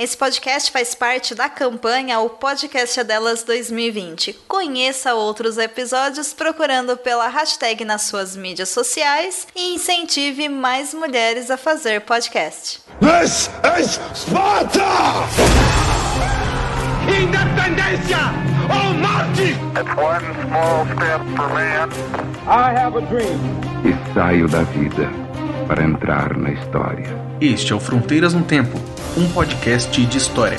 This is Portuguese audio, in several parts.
Esse podcast faz parte da campanha O Podcast é Delas 2020. Conheça outros episódios procurando pela hashtag nas suas mídias sociais e incentive mais mulheres a fazer podcast. This is Sparta! Independencia or morte! It's one small step for man. I have a dream. E saio da vida para entrar na história. Este é o Fronteiras no Tempo, um podcast de história.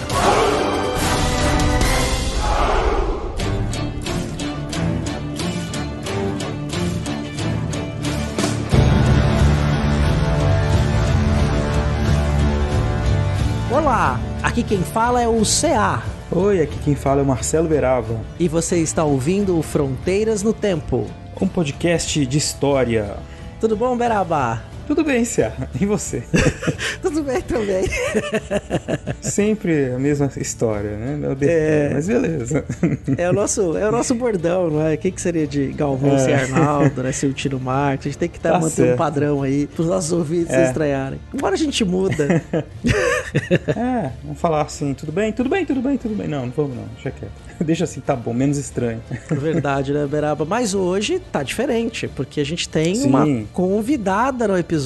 Olá, aqui quem fala é o CA. Oi, aqui quem fala é o Marcelo Verava. E você está ouvindo Fronteiras no Tempo. Um podcast de história. Tudo bom, Beraba? Tudo bem, Cia. E você? Tudo bem também. Sempre a mesma história, né? É... Mas beleza. É o, nosso, é o nosso bordão, não é? O que, que seria de Galvão é. sem Arnaldo, né? O Tino Marcos. A gente tem que tá, tá manter certo. um padrão aí pros nossos ouvidos é. se estranharem. Embora a gente muda. é, vamos falar assim, tudo bem, tudo bem, tudo bem, tudo bem. Não, não vamos não, deixa quieto. Deixa assim, tá bom, menos estranho. Verdade, né, Beraba? Mas hoje tá diferente, porque a gente tem Sim. uma convidada no episódio.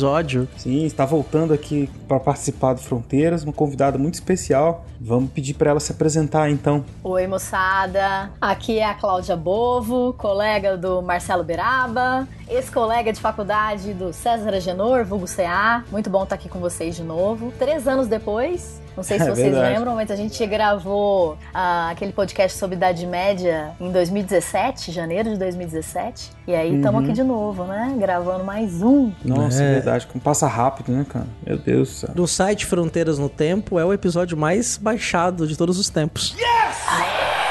Sim, está voltando aqui para participar do Fronteiras, uma convidada muito especial. Vamos pedir para ela se apresentar então. Oi, moçada. Aqui é a Cláudia Bovo, colega do Marcelo Beraba, ex-colega de faculdade do César Agenor, vulgo CA. Muito bom estar aqui com vocês de novo. Três anos depois, não sei se é vocês verdade. lembram, mas a gente gravou uh, aquele podcast sobre Idade Média em 2017, janeiro de 2017. E aí estamos uhum. aqui de novo, né? Gravando mais um. Nossa, é, é verdade. Como passa rápido, né, cara? Meu Deus do céu. Do site Fronteiras no Tempo é o episódio mais baixado de todos os tempos. Yes!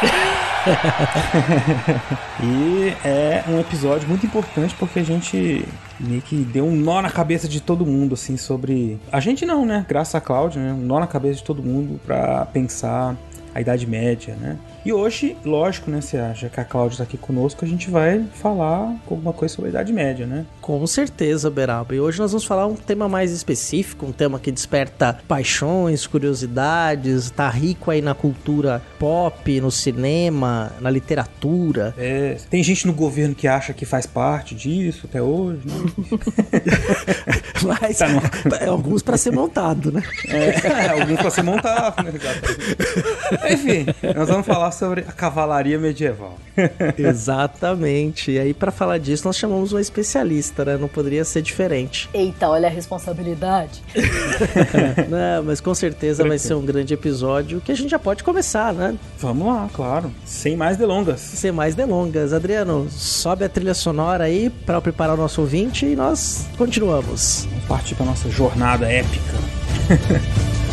e é um episódio muito importante porque a gente meio que deu um nó na cabeça de todo mundo, assim, sobre. A gente não, né? Graças a Cláudia, né? Um nó na cabeça de todo mundo pra pensar a Idade Média, né? E hoje, lógico, né, você acha que a Cláudia está aqui conosco, a gente vai falar alguma coisa sobre a Idade Média, né? Com certeza, Beraba. E hoje nós vamos falar um tema mais específico, um tema que desperta paixões, curiosidades, tá rico aí na cultura pop, no cinema, na literatura. É, tem gente no governo que acha que faz parte disso até hoje, né? Mas tá no... alguns para ser montado, né? É, alguns para ser montado, né? Enfim, nós vamos falar sobre a cavalaria medieval. Exatamente. E aí, para falar disso, nós chamamos um especialista, né? Não poderia ser diferente. Eita, olha a responsabilidade. Não, mas com certeza vai ser um grande episódio que a gente já pode começar, né? Vamos lá, claro. Sem mais delongas. Sem mais delongas. Adriano, sobe a trilha sonora aí para preparar o nosso ouvinte e nós continuamos. Vamos partir para nossa jornada épica.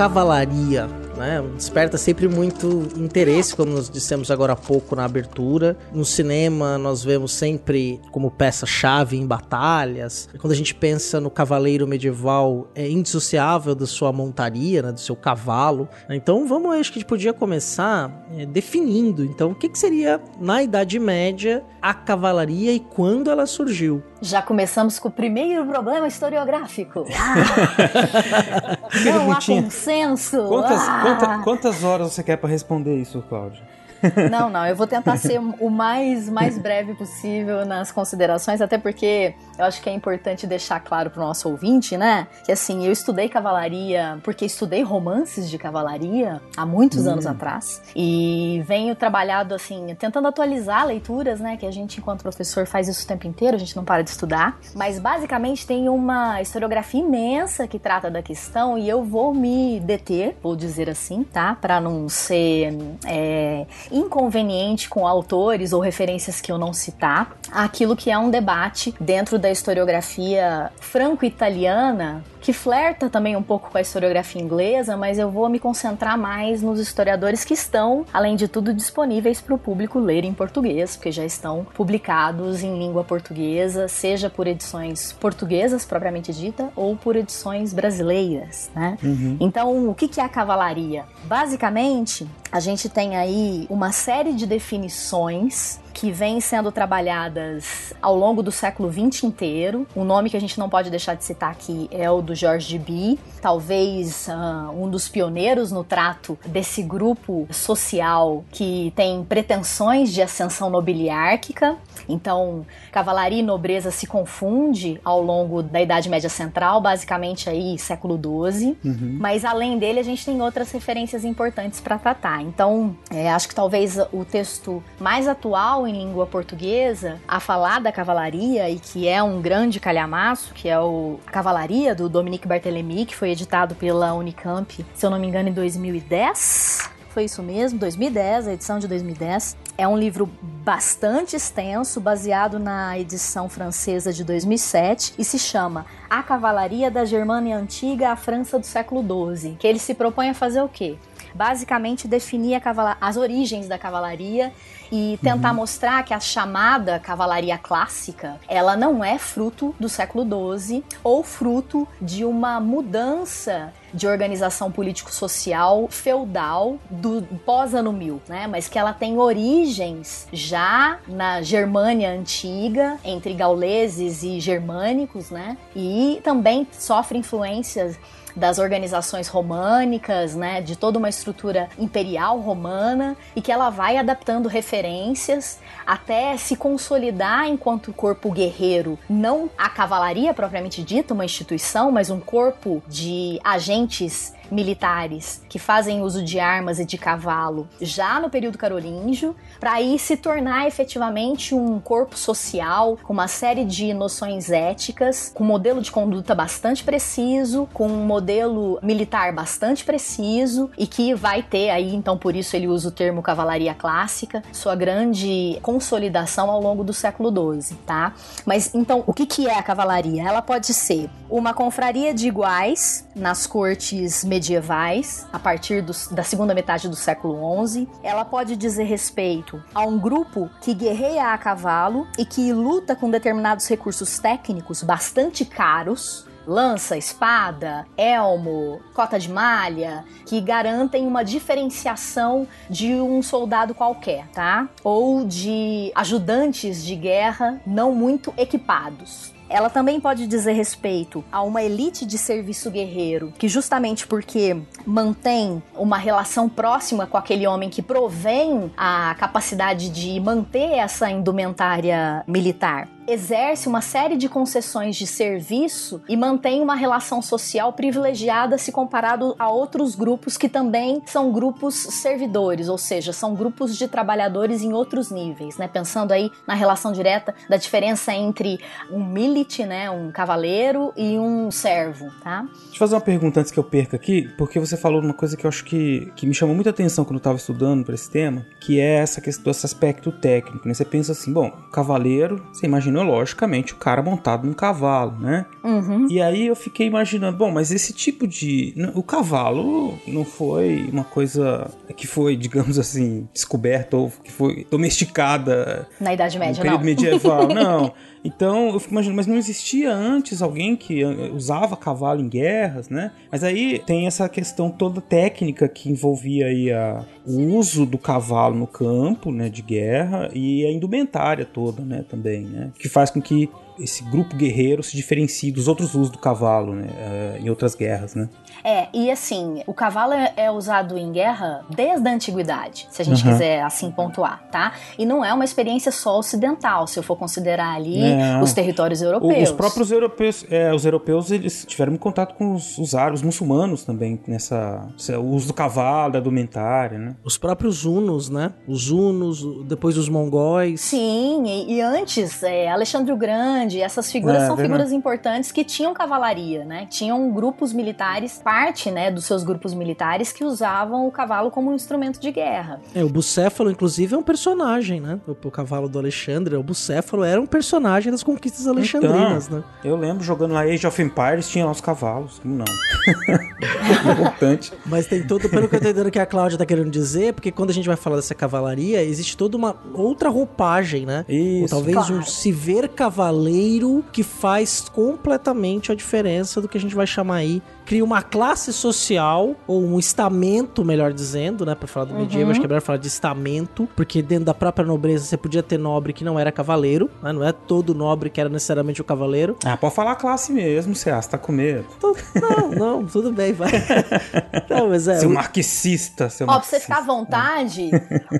cavalaria né? Desperta sempre muito interesse, como nós dissemos agora há pouco na abertura. No cinema, nós vemos sempre como peça-chave em batalhas. Quando a gente pensa no cavaleiro medieval, é indissociável da sua montaria, né? do seu cavalo. Então, vamos, acho que a gente podia começar é, definindo, então, o que, que seria, na Idade Média, a cavalaria e quando ela surgiu. Já começamos com o primeiro problema historiográfico. Ah, não há consenso. Quantas, ah. Quanta, quantas horas você quer para responder isso, Cláudio? Não, não, eu vou tentar ser o mais, mais breve possível nas considerações, até porque eu acho que é importante deixar claro para o nosso ouvinte, né? Que assim, eu estudei cavalaria porque estudei romances de cavalaria há muitos hum. anos atrás e venho trabalhado assim, tentando atualizar leituras, né? Que a gente, enquanto professor, faz isso o tempo inteiro, a gente não para de estudar. Mas basicamente tem uma historiografia imensa que trata da questão e eu vou me deter, vou dizer assim, tá? Para não ser. É, inconveniente com autores ou referências que eu não citar, aquilo que é um debate dentro da historiografia franco-italiana que flerta também um pouco com a historiografia inglesa, mas eu vou me concentrar mais nos historiadores que estão, além de tudo, disponíveis para o público ler em português, porque já estão publicados em língua portuguesa, seja por edições portuguesas propriamente dita ou por edições brasileiras, né? Uhum. Então, o que é a cavalaria? Basicamente, a gente tem aí uma série de definições que vêm sendo trabalhadas ao longo do século XX inteiro. O nome que a gente não pode deixar de citar aqui é o do George B. Talvez uh, um dos pioneiros no trato desse grupo social que tem pretensões de ascensão nobiliárquica. Então, cavalaria e nobreza se confunde ao longo da Idade Média Central, basicamente aí século XII. Uhum. Mas além dele, a gente tem outras referências importantes para tratar. Então, é, acho que talvez o texto mais atual em língua portuguesa a falar da cavalaria e que é um grande calhamaço, que é o Cavalaria do Dominique Barthélemy, que foi editado pela Unicamp, se eu não me engano, em 2010 foi isso mesmo, 2010, a edição de 2010. É um livro bastante extenso, baseado na edição francesa de 2007 e se chama A Cavalaria da Germânia Antiga à França do século XII, que ele se propõe a fazer o quê? Basicamente definir as origens da cavalaria e tentar uhum. mostrar que a chamada cavalaria clássica ela não é fruto do século XII ou fruto de uma mudança de organização político-social feudal do pós-ano 1000, né? Mas que ela tem origens já na Germânia antiga, entre gauleses e germânicos, né? E também sofre influências das organizações românicas, né, de toda uma estrutura imperial romana e que ela vai adaptando referências até se consolidar enquanto corpo guerreiro, não a cavalaria propriamente dita, uma instituição, mas um corpo de agentes militares que fazem uso de armas e de cavalo já no período carolíngio, para aí se tornar efetivamente um corpo social com uma série de noções éticas, com um modelo de conduta bastante preciso, com um modelo militar bastante preciso e que vai ter aí, então por isso ele usa o termo cavalaria clássica, sua grande consolidação ao longo do século XII, tá? Mas então, o que, que é a cavalaria? Ela pode ser uma confraria de iguais nas cortes medievais medievais, a partir do, da segunda metade do século XI. Ela pode dizer respeito a um grupo que guerreia a cavalo e que luta com determinados recursos técnicos bastante caros, lança, espada, elmo, cota de malha, que garantem uma diferenciação de um soldado qualquer, tá? Ou de ajudantes de guerra não muito equipados. Ela também pode dizer respeito a uma elite de serviço guerreiro, que justamente porque mantém uma relação próxima com aquele homem que provém a capacidade de manter essa indumentária militar exerce uma série de concessões de serviço e mantém uma relação social privilegiada se comparado a outros grupos que também são grupos servidores, ou seja, são grupos de trabalhadores em outros níveis, né? Pensando aí na relação direta da diferença entre um milite, né, um cavaleiro e um servo, tá? Deixa eu fazer uma pergunta antes que eu perca aqui, porque você falou uma coisa que eu acho que, que me chamou muita atenção quando eu estava estudando para esse tema, que é essa questão desse aspecto técnico, né? Você pensa assim, bom, cavaleiro, você imaginou logicamente, o cara montado num cavalo, né? Uhum. E aí eu fiquei imaginando, bom, mas esse tipo de. O cavalo não foi uma coisa que foi, digamos assim, descoberta ou que foi domesticada. Na Idade Média, no período não. medieval, não. Então eu fico imaginando, mas não existia antes alguém que eh, usava cavalo em guerras, né? Mas aí tem essa questão toda técnica que envolvia aí a, o uso do cavalo no campo, né, de guerra e a indumentária toda, né, também, né? Que faz com que esse grupo guerreiro se diferencie dos outros usos do cavalo, né, uh, em outras guerras, né? É, e assim, o cavalo é, é usado em guerra desde a antiguidade, se a gente uhum. quiser assim pontuar, tá? E não é uma experiência só ocidental, se eu for considerar ali é. os territórios europeus. Os próprios europeus, é, os europeus, eles tiveram contato com os, os árabes muçulmanos também, nessa, o uso do cavalo, da indumentária, né? Os próprios hunos, né? Os hunos, depois os mongóis. Sim, e, e antes, é, Alexandre o Grande, grande. Essas figuras É, são verdade. figuras importantes que tinham cavalaria, né? Tinham grupos militares, parte, né, dos seus grupos militares que usavam o cavalo como um instrumento de guerra. É, o Bucéfalo, inclusive, é um personagem, né? O, o cavalo do Alexandre, o Bucéfalo era um personagem das conquistas alexandrinas, né? Eu lembro jogando lá Age of Empires, tinha lá os cavalos. Como não? Importante. Mas tem todo, pelo que eu tô entendendo que a Cláudia tá querendo dizer, porque quando a gente vai falar dessa cavalaria, existe toda uma outra roupagem, né? Ou Isso. talvez um Claro. se ver cavaleiro que faz completamente a diferença do que a gente vai chamar aí. Cria uma classe social, ou um estamento, melhor dizendo, né? Pra falar do medieval, acho que é melhor falar de estamento, porque dentro da própria nobreza você podia ter nobre que não era cavaleiro, né? Não é todo nobre que era necessariamente o cavaleiro. Ah, pode falar classe mesmo, você tá com medo. Não, não, tudo bem, vai. Não, mas é. Seu marxista, seu Ó, pra você marxista. ficar à vontade,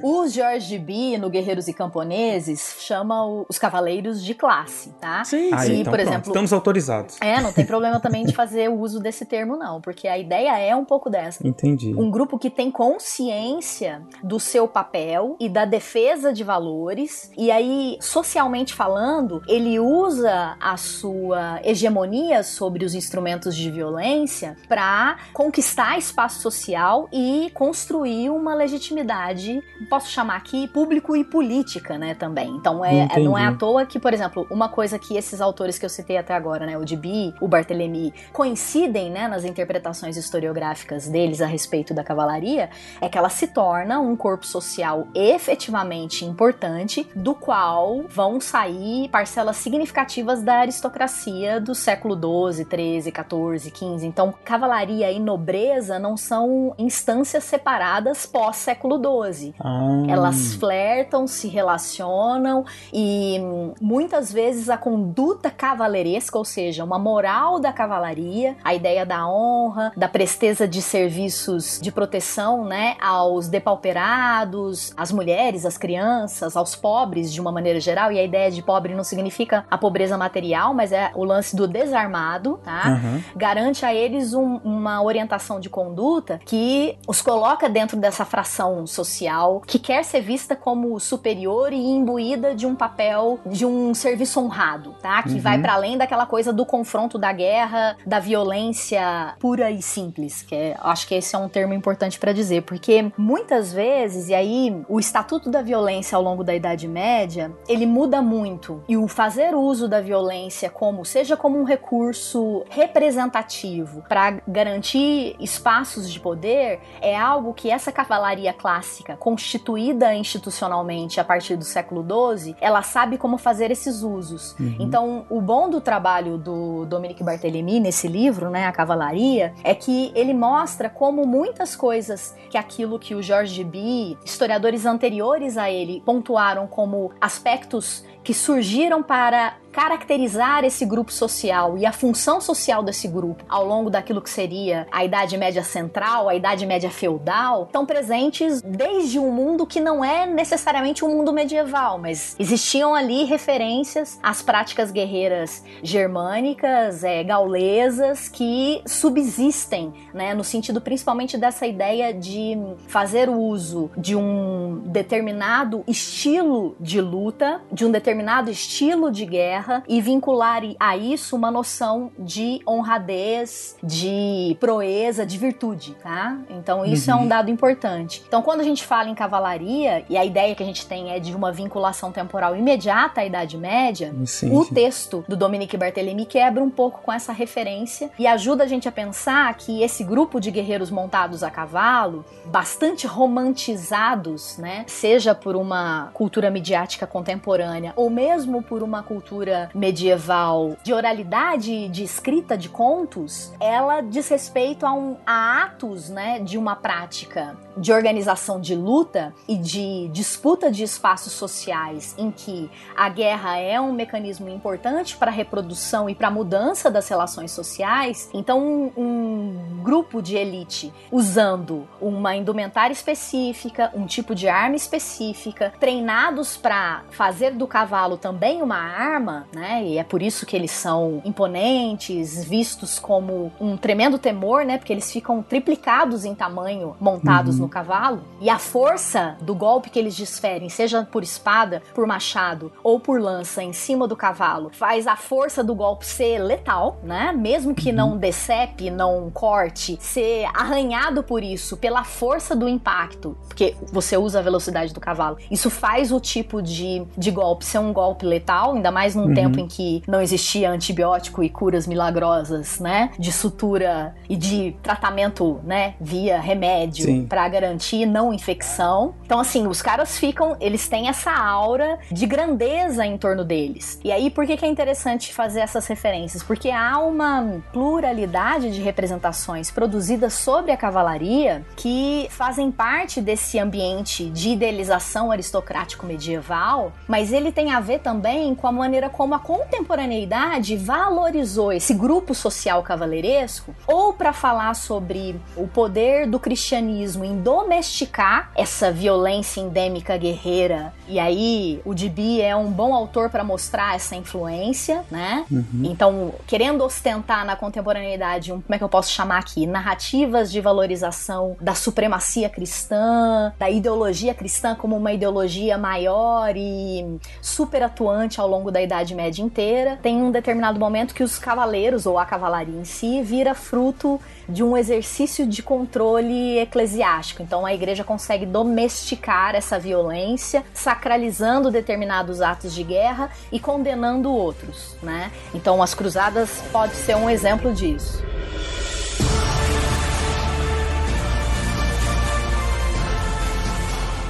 o George B, no Guerreiros e Camponeses, chama os cavaleiros de classe, tá? Sim, Aí, E, então por pronto, exemplo, estamos autorizados. É, não tem problema também de fazer o uso desse termo, não, porque a ideia é um pouco dessa. Entendi. Um grupo que tem consciência do seu papel e da defesa de valores, e aí, socialmente falando, ele usa a sua hegemonia sobre os instrumentos de violência para conquistar espaço social e construir uma legitimidade, posso chamar aqui, público e política, né, também. Então, é, é- não é à toa que, por exemplo, uma coisa que esses autores que eu citei até agora, né, o Dibi, o Barthélemy, coincidem, né, nas interpretações historiográficas deles a respeito da cavalaria, é que ela se torna um corpo social efetivamente importante, do qual vão sair parcelas significativas da aristocracia do século XII, XIII, XIV, XV. Então, cavalaria e nobreza não são instâncias separadas pós-século XII. Ah, Elas flertam, se relacionam e hum, muitas vezes a conduta cavaleiresca, ou seja, uma moral da cavalaria, a ideia da honra, da presteza de serviços de proteção, né, aos depauperados, às mulheres, às crianças, aos pobres de uma maneira geral. E a ideia de pobre não significa a pobreza material, mas é o lance do desarmado, tá? aham. garante a eles um- uma orientação de conduta que os coloca dentro dessa fração social que quer ser vista como superior e imbuída de um papel de um serviço honrado, tá? Que Uhum. vai para além daquela coisa do confronto da guerra, da violência pura e simples, que é, acho que esse é um termo importante para dizer, porque muitas vezes e aí o estatuto da violência ao longo da Idade Média, ele muda muito e o fazer uso da violência como seja como um recurso representativo para garantir espaços de poder é algo que essa cavalaria clássica, constituída institucionalmente a partir do século XII, ela sabe como fazer esses usos. Então, o bom do trabalho do Dominique Barthélemy nesse livro, né, A Cavalaria, é que ele mostra como muitas coisas que aquilo que o George B, historiadores anteriores a ele, pontuaram como aspectos que surgiram para caracterizar esse grupo social e a função social desse grupo ao longo daquilo que seria a Idade Média Central, a Idade Média Feudal, estão presentes desde um mundo que não é necessariamente um mundo medieval, mas existiam ali referências às práticas guerreiras germânicas, é, gaulesas, que subsistem, né, no sentido principalmente dessa ideia de fazer uso de um determinado estilo de luta, de um determinado estilo de guerra e vincular a isso uma noção de honradez, de proeza, de virtude, tá? Então isso é um dado importante. Então quando a gente fala em cavalaria e a ideia que a gente tem é de uma vinculação temporal imediata à Idade Média, Sim, o sim. texto do Dominique Barthélemy quebra um pouco com essa referência e ajuda a gente a pensar que esse grupo de guerreiros montados a cavalo, bastante romantizados, né, seja por uma cultura midiática contemporânea ou mesmo por uma cultura medieval de oralidade, de escrita de contos, ela diz respeito a, um, a atos, né, de uma prática de organização de luta e de disputa de espaços sociais em que a guerra é um mecanismo importante para a reprodução e para a mudança das relações sociais, então um, um grupo de elite usando uma indumentária específica, um tipo de arma específica, treinados para fazer do cavalo também uma arma, né? E é por isso que eles são imponentes, vistos como um tremendo temor, né? Porque eles ficam triplicados em tamanho montados no cavalo e a força do golpe que eles desferem, seja por espada, por machado ou por lança em cima do cavalo, faz a força do golpe ser letal, né? Mesmo que não decepe, não corte, ser arranhado por isso, pela força do impacto, porque você usa a velocidade do cavalo. Isso faz o tipo de, de golpe ser um golpe letal, ainda mais num tempo em que não existia antibiótico e curas milagrosas, né? De sutura e de tratamento, né? Via remédio para garantir não infecção. Então, assim, os caras ficam, eles têm essa aura de grandeza em torno deles. E aí, por que, que é interessante fazer essas referências? Porque há uma pluralidade de representações produzidas sobre a cavalaria que fazem parte desse ambiente de idealização aristocrático medieval, mas ele tem a ver também com a maneira como a contemporaneidade valorizou esse grupo social cavaleiresco, ou para falar sobre o poder do cristianismo em domesticar essa violência endêmica guerreira. E aí, o Dibi é um bom autor para mostrar essa influência, né? Então, querendo ostentar na contemporaneidade, um, como é que eu posso chamar aqui? Narrativas de valorização da supremacia cristã, da ideologia cristã como uma ideologia maior e super atuante ao longo da Idade Média inteira. Tem um determinado momento que os cavaleiros, ou a cavalaria em si, vira fruto de um exercício de controle eclesiástico. Então a igreja consegue domesticar essa violência, sacralizando determinados atos de guerra e condenando outros, né? Então as cruzadas pode ser um exemplo disso.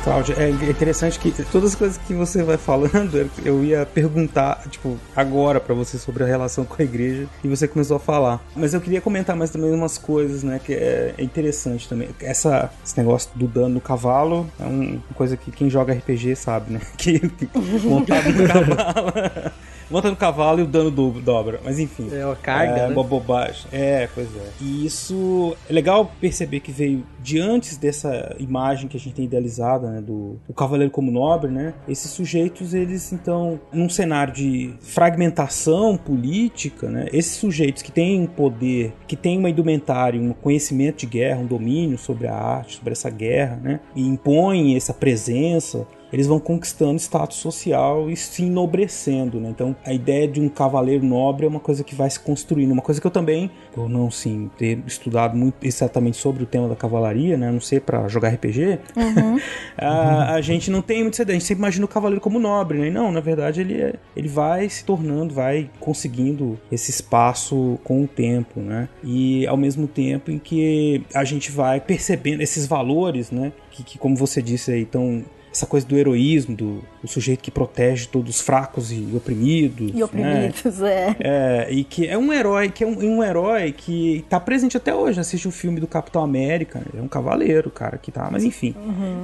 Cláudia, é interessante que todas as coisas que você vai falando, eu ia perguntar, tipo, agora pra você sobre a relação com a igreja e você começou a falar. Mas eu queria comentar mais também umas coisas, né, que é é interessante também. Essa, esse negócio do dano no cavalo é um- uma coisa que quem joga RPG sabe, né? Que montado no cavalo. Monta no cavalo e o dano do, dobra. Mas enfim. É uma carga, É né? uma bobagem. É, pois é. E isso é legal perceber que veio de antes dessa imagem que a gente tem idealizada, né, do o cavaleiro como nobre, né? Esses sujeitos, eles então, num cenário de fragmentação política, né? Esses sujeitos que têm um poder, que têm uma indumentária, um conhecimento de guerra, um domínio sobre a arte, sobre essa guerra, né? E impõem essa presença eles vão conquistando status social e se enobrecendo, né? Então, a ideia de um cavaleiro nobre é uma coisa que vai se construindo, uma coisa que eu também, por não sim ter estudado muito exatamente sobre o tema da cavalaria, né? A Não sei para jogar RPG, a, a gente não tem muito essa ideia. A gente sempre imagina o cavaleiro como nobre, né? E não, na verdade ele é, ele vai se tornando, vai conseguindo esse espaço com o tempo, né? E ao mesmo tempo em que a gente vai percebendo esses valores, né? Que, que como você disse aí, estão essa coisa do heroísmo, do, do sujeito que protege todos os fracos e oprimidos. E né? oprimidos, é. É, e que é um herói, que é um, um herói que tá presente até hoje. Assiste o filme do Capitão América, né? é um cavaleiro, cara, que tá, mas enfim.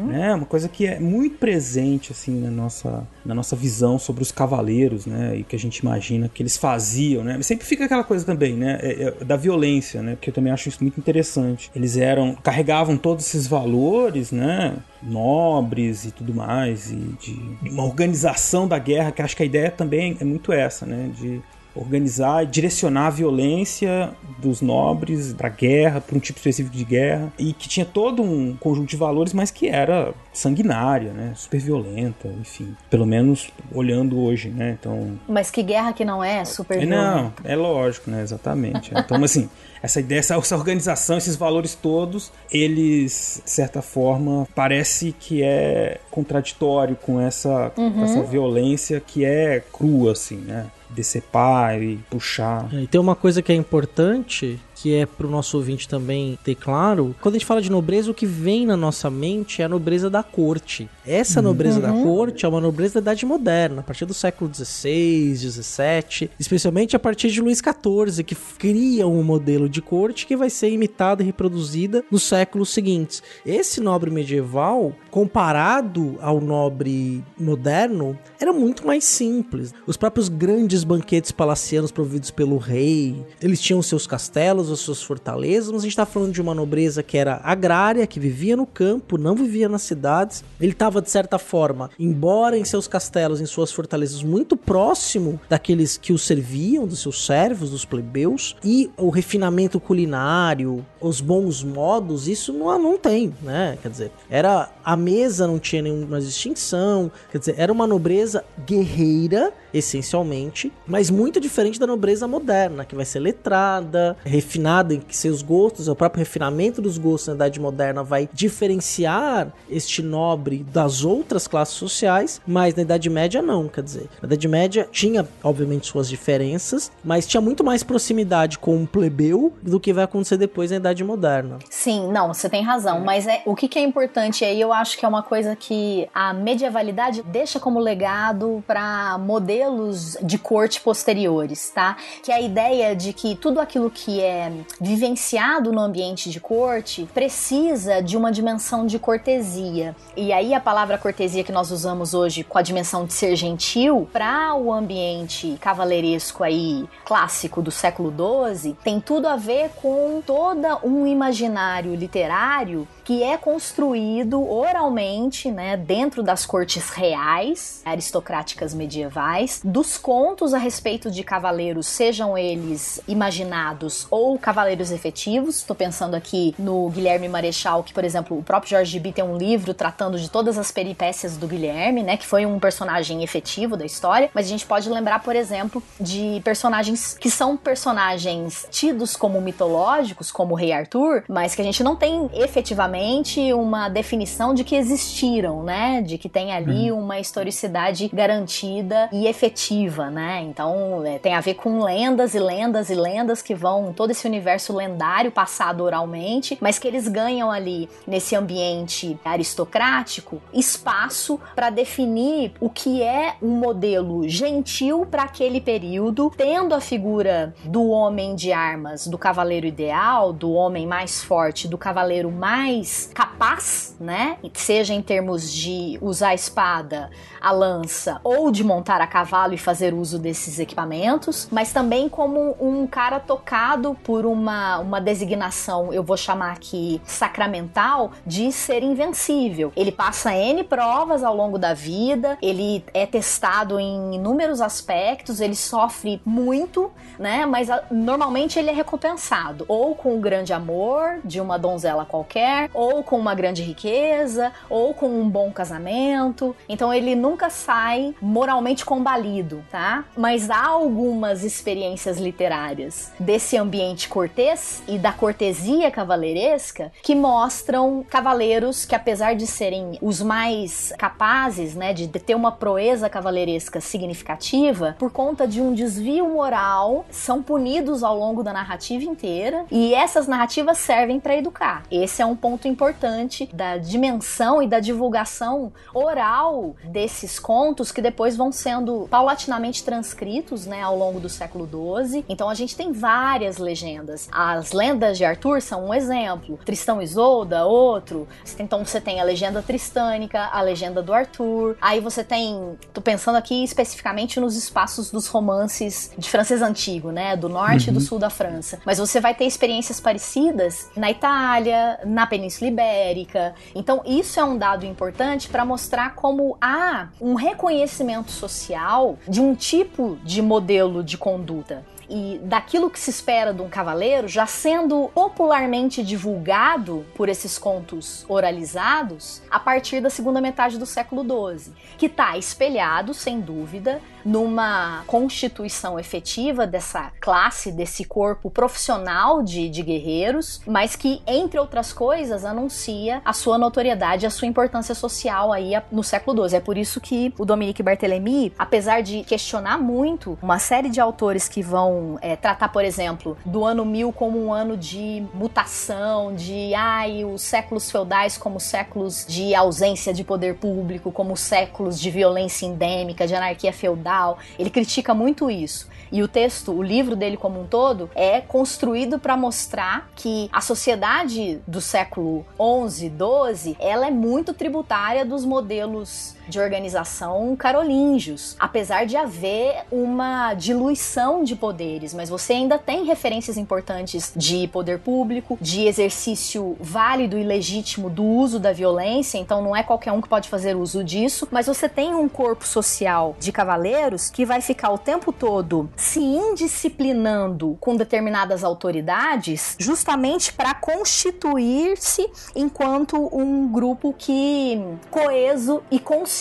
Né? Uma coisa que é muito presente, assim, na nossa, na nossa visão sobre os cavaleiros, né? E que a gente imagina que eles faziam, né? Sempre fica aquela coisa também, né? é- é da violência, né? Porque eu também acho isso muito interessante. Eles eram, carregavam todos esses valores, né? Nobres e tudo mais, e de uma organização da guerra, que acho que a ideia também é muito essa, né? De organizar e direcionar a violência dos nobres para guerra, para um tipo específico de guerra, e que tinha todo um conjunto de valores, mas que era sanguinária, né? Super violenta, enfim. Pelo menos olhando hoje, né? Então, Mas que guerra que não é super é, não, é lógico, né? Exatamente. Então, assim, essa ideia, essa, essa organização, esses valores todos, eles, de certa forma, parece que é contraditório com essa, com essa violência que é crua, assim, né? Decepar e puxar. É, E tem uma coisa que é importante, que é pro nosso ouvinte também ter claro, quando a gente fala de nobreza, o que vem na nossa mente é a nobreza da corte. Essa nobreza da corte é uma nobreza da Idade Moderna, a partir do século XVI, XVII, especialmente a partir de Luís XIV, que cria um modelo de corte que vai ser imitada e reproduzida nos séculos seguintes. Esse nobre medieval, comparado ao nobre moderno, era muito mais simples. Os próprios grandes banquetes palacianos providos pelo rei, eles tinham seus castelos, as suas fortalezas, mas a gente está falando de uma nobreza que era agrária, que vivia no campo, não vivia nas cidades. Ele estava, de certa forma, embora em seus castelos, em suas fortalezas, muito próximo daqueles que o serviam, dos seus servos, dos plebeus, e o refinamento culinário, os bons modos, isso não, não tem, né? Quer dizer, era a mesa não tinha nenhuma distinção, quer dizer, era uma nobreza guerreira, essencialmente, mas muito diferente da nobreza moderna, que vai ser letrada, refinada em seus gostos, o próprio refinamento dos gostos na Idade Moderna vai diferenciar este nobre das outras classes sociais, mas na Idade Média não, quer dizer, na Idade Média tinha, obviamente, suas diferenças, mas tinha muito mais proximidade com o plebeu do que vai acontecer depois na Idade Moderna. Sim, não, você tem razão, mas é, o que, que é importante aí, eu acho que é uma coisa que a medievalidade deixa como legado para modelos de corte posteriores, tá? Que é a ideia de que tudo aquilo que é vivenciado no ambiente de corte precisa de uma dimensão de cortesia. E aí a palavra cortesia que nós usamos hoje com a dimensão de ser gentil para o ambiente cavaleiresco aí clássico do século XII tem tudo a ver com toda um imaginário literário que é construído oralmente, né, dentro das cortes reais, aristocráticas medievais, dos contos a respeito de cavaleiros, sejam eles imaginados ou cavaleiros efetivos. Estou pensando aqui no Guilherme Marechal, que, por exemplo, o próprio Jorge B tem um livro tratando de todas as peripécias do Guilherme, né, que foi um personagem efetivo da história, mas a gente pode lembrar, por exemplo, de personagens que são personagens tidos como mitológicos, como o Rei Arthur, mas que a gente não tem efetivamente uma definição de que existiram, né? De que tem ali hum. uma historicidade garantida e efetiva, né? Então é, tem a ver com lendas e lendas e lendas que vão todo esse universo lendário passado oralmente, mas que eles ganham ali nesse ambiente aristocrático espaço para definir o que é um modelo gentil para aquele período, tendo a figura do homem de armas, do cavaleiro ideal, do homem mais forte, do cavaleiro mais mais capaz, né? Seja em termos de usar a espada, a lança ou de montar a cavalo e fazer uso desses equipamentos, mas também como um cara tocado por uma, uma designação, eu vou chamar aqui sacramental, de ser invencível. Ele passa N provas ao longo da vida, ele é testado em inúmeros aspectos, ele sofre muito, né? Mas a, normalmente ele é recompensado ou com o grande amor de uma donzela qualquer, ou com uma grande riqueza, ou com um bom casamento. Então ele nunca sai moralmente combalido, tá? Mas há algumas experiências literárias desse ambiente cortês e da cortesia cavaleiresca que mostram cavaleiros que, apesar de serem os mais capazes, né, de ter uma proeza cavaleiresca significativa, por conta de um desvio moral, são punidos ao longo da narrativa inteira e essas narrativas servem para educar. Esse é um ponto importante da dimensão e da divulgação oral desses contos que depois vão sendo paulatinamente transcritos, né, ao longo do século XII. Então a gente tem várias legendas. As lendas de Arthur são um exemplo. Tristão e Isolda, outro. Então você tem a legenda tristânica, a legenda do Arthur. Aí você tem, tô pensando aqui especificamente nos espaços dos romances de francês antigo, né, do norte uhum. e do uhum. sul da França. Mas você vai ter experiências parecidas na Itália, na Península Península Ibérica. Então, isso é um dado importante para mostrar como há um reconhecimento social de um tipo de modelo de conduta e daquilo que se espera de um cavaleiro já sendo popularmente divulgado por esses contos oralizados a partir da segunda metade do século XII, que está espelhado, sem dúvida, numa constituição efetiva dessa classe, desse corpo profissional de, de guerreiros, mas que, entre outras coisas, anuncia a sua notoriedade, a sua importância social aí no século XII. É por isso que o Dominique Barthélemy, apesar de questionar muito uma série de autores que vão é, tratar, por exemplo, do ano 1000 como um ano de mutação, de ai, os séculos feudais como séculos de ausência de poder público, como séculos de violência endêmica, de anarquia feudal ele critica muito isso. E o texto, o livro dele como um todo, é construído para mostrar que a sociedade do século 11, 12, ela é muito tributária dos modelos de organização carolíngios, apesar de haver uma diluição de poder poderes, mas você ainda tem referências importantes de poder público, de exercício válido e legítimo do uso da violência, então não é qualquer um que pode fazer uso disso, mas você tem um corpo social de cavaleiros que vai ficar o tempo todo se indisciplinando com determinadas autoridades, justamente para constituir-se enquanto um grupo que coeso e consciente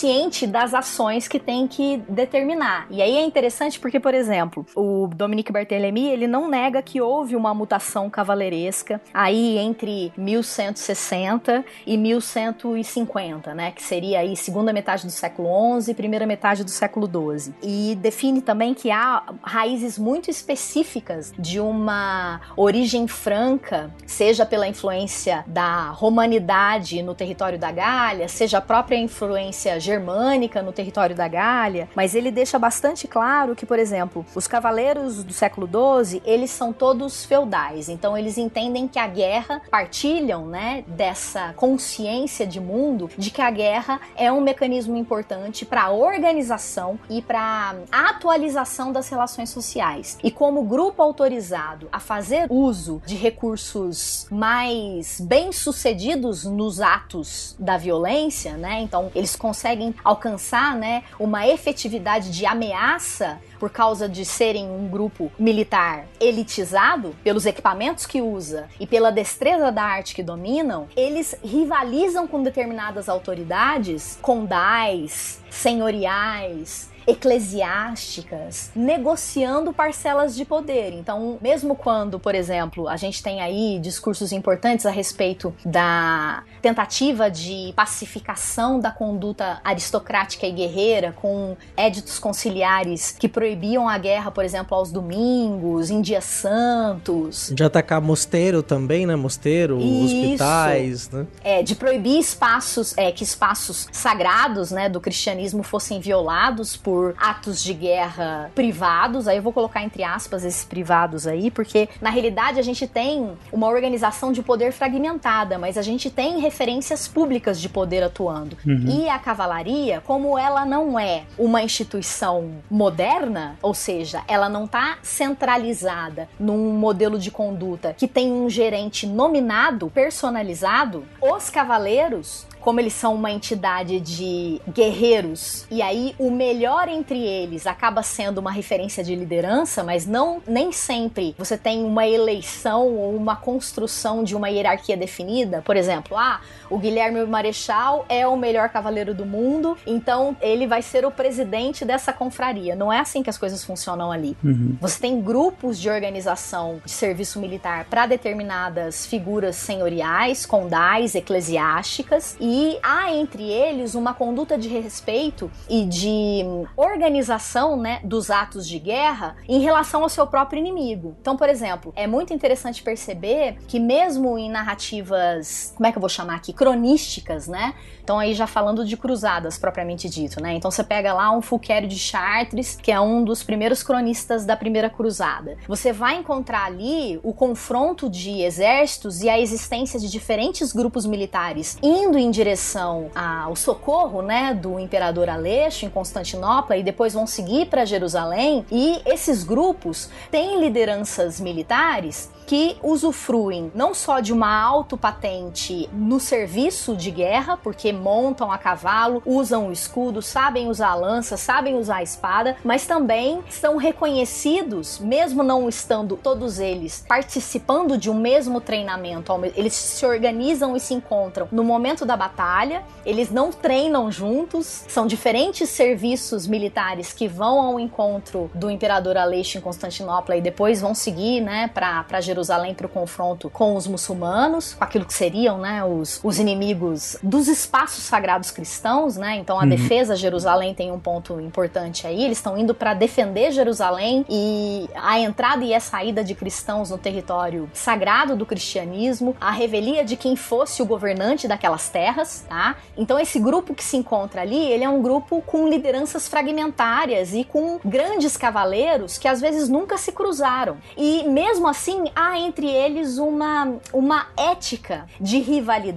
das ações que tem que determinar. E aí é interessante porque, por exemplo, o Dominique Barthélemy, ele não nega que houve uma mutação cavaleiresca aí entre 1160 e 1150, né, que seria aí segunda metade do século XI primeira metade do século XII. E define também que há raízes muito específicas de uma origem franca, seja pela influência da romanidade no território da Gália, seja a própria influência germânica no território da Gália, mas ele deixa bastante claro que, por exemplo, os cavaleiros do século XII, eles são todos feudais, então eles entendem que a guerra partilham, né, dessa consciência de mundo de que a guerra é um mecanismo importante para a organização e para a atualização das relações sociais. E como grupo autorizado a fazer uso de recursos mais bem-sucedidos nos atos da violência, né? Então, eles conseguem alcançar, né, uma efetividade de ameaça por causa de serem um grupo militar elitizado pelos equipamentos que usa e pela destreza da arte que dominam, eles rivalizam com determinadas autoridades, condais, senhoriais, eclesiásticas negociando parcelas de poder. Então, mesmo quando, por exemplo, a gente tem aí discursos importantes a respeito da tentativa de pacificação da conduta aristocrática e guerreira com éditos conciliares que proibiam a guerra, por exemplo, aos domingos, em dias santos. De atacar mosteiro também, né? Mosteiro, Isso. hospitais, né? É, de proibir espaços, é, que espaços sagrados, né, do cristianismo fossem violados por atos de guerra privados. Aí eu vou colocar entre aspas esses privados aí, porque na realidade a gente tem uma organização de poder fragmentada, mas a gente tem referências públicas de poder atuando. E a cavalaria, como ela não é uma instituição moderna, ou seja, ela não está centralizada num modelo de conduta que tem um gerente nominado, personalizado, os cavaleiros como eles são uma entidade de guerreiros, e aí o melhor entre eles acaba sendo uma referência de liderança, mas não nem sempre você tem uma eleição ou uma construção de uma hierarquia definida. Por exemplo, ah, o Guilherme Marechal é o melhor cavaleiro do mundo, então ele vai ser o presidente dessa confraria. Não é assim que as coisas funcionam ali. Você tem grupos de organização de serviço militar para determinadas figuras senhoriais, condais, eclesiásticas, e há entre eles uma conduta de respeito e de organização né, dos atos de guerra em relação ao seu próprio inimigo. Então, por exemplo, é muito interessante perceber que, mesmo em narrativas, como é que eu vou chamar aqui? Cronísticas, né? Então, aí já falando de cruzadas propriamente dito, né? Então, você pega lá um Fulquério de Chartres, que é um dos primeiros cronistas da primeira cruzada. Você vai encontrar ali o confronto de exércitos e a existência de diferentes grupos militares indo em direção ao socorro, né, do imperador Aleixo em Constantinopla e depois vão seguir para Jerusalém. E esses grupos têm lideranças militares que usufruem não só de uma autopatente no serviço de guerra, porque montam a cavalo, usam o escudo, sabem usar a lança, sabem usar a espada, mas também são reconhecidos, mesmo não estando todos eles participando de um mesmo treinamento, eles se organizam e se encontram no momento da batalha, eles não treinam juntos, são diferentes serviços militares que vão ao encontro do imperador Aleixo em Constantinopla e depois vão seguir, né, para Jerusalém Jerusalém para o confronto com os muçulmanos, com aquilo que seriam né, os, os inimigos dos espaços sagrados cristãos, né? Então a Uhum. defesa de Jerusalém tem um ponto importante aí. Eles estão indo para defender Jerusalém e a entrada e a saída de cristãos no território sagrado do cristianismo, a revelia de quem fosse o governante daquelas terras, tá? Então esse grupo que se encontra ali, ele é um grupo com lideranças fragmentárias e com grandes cavaleiros que às vezes nunca se cruzaram. E mesmo assim, há entre eles uma, uma ética de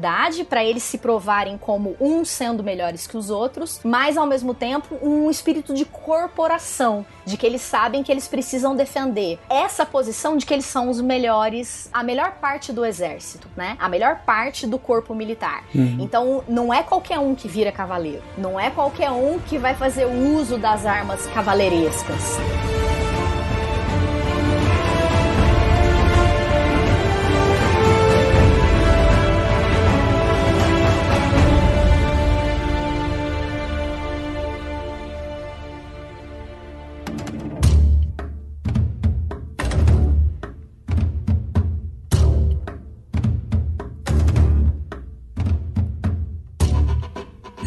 humildade para eles se provarem como um sendo melhores que os outros, mas ao mesmo tempo um espírito de corporação, de que eles sabem que eles precisam defender essa posição de que eles são os melhores, a melhor parte do exército, né? A melhor parte do corpo militar. Uhum. Então não é qualquer um que vira cavaleiro, não é qualquer um que vai fazer uso das armas cavaleirescas.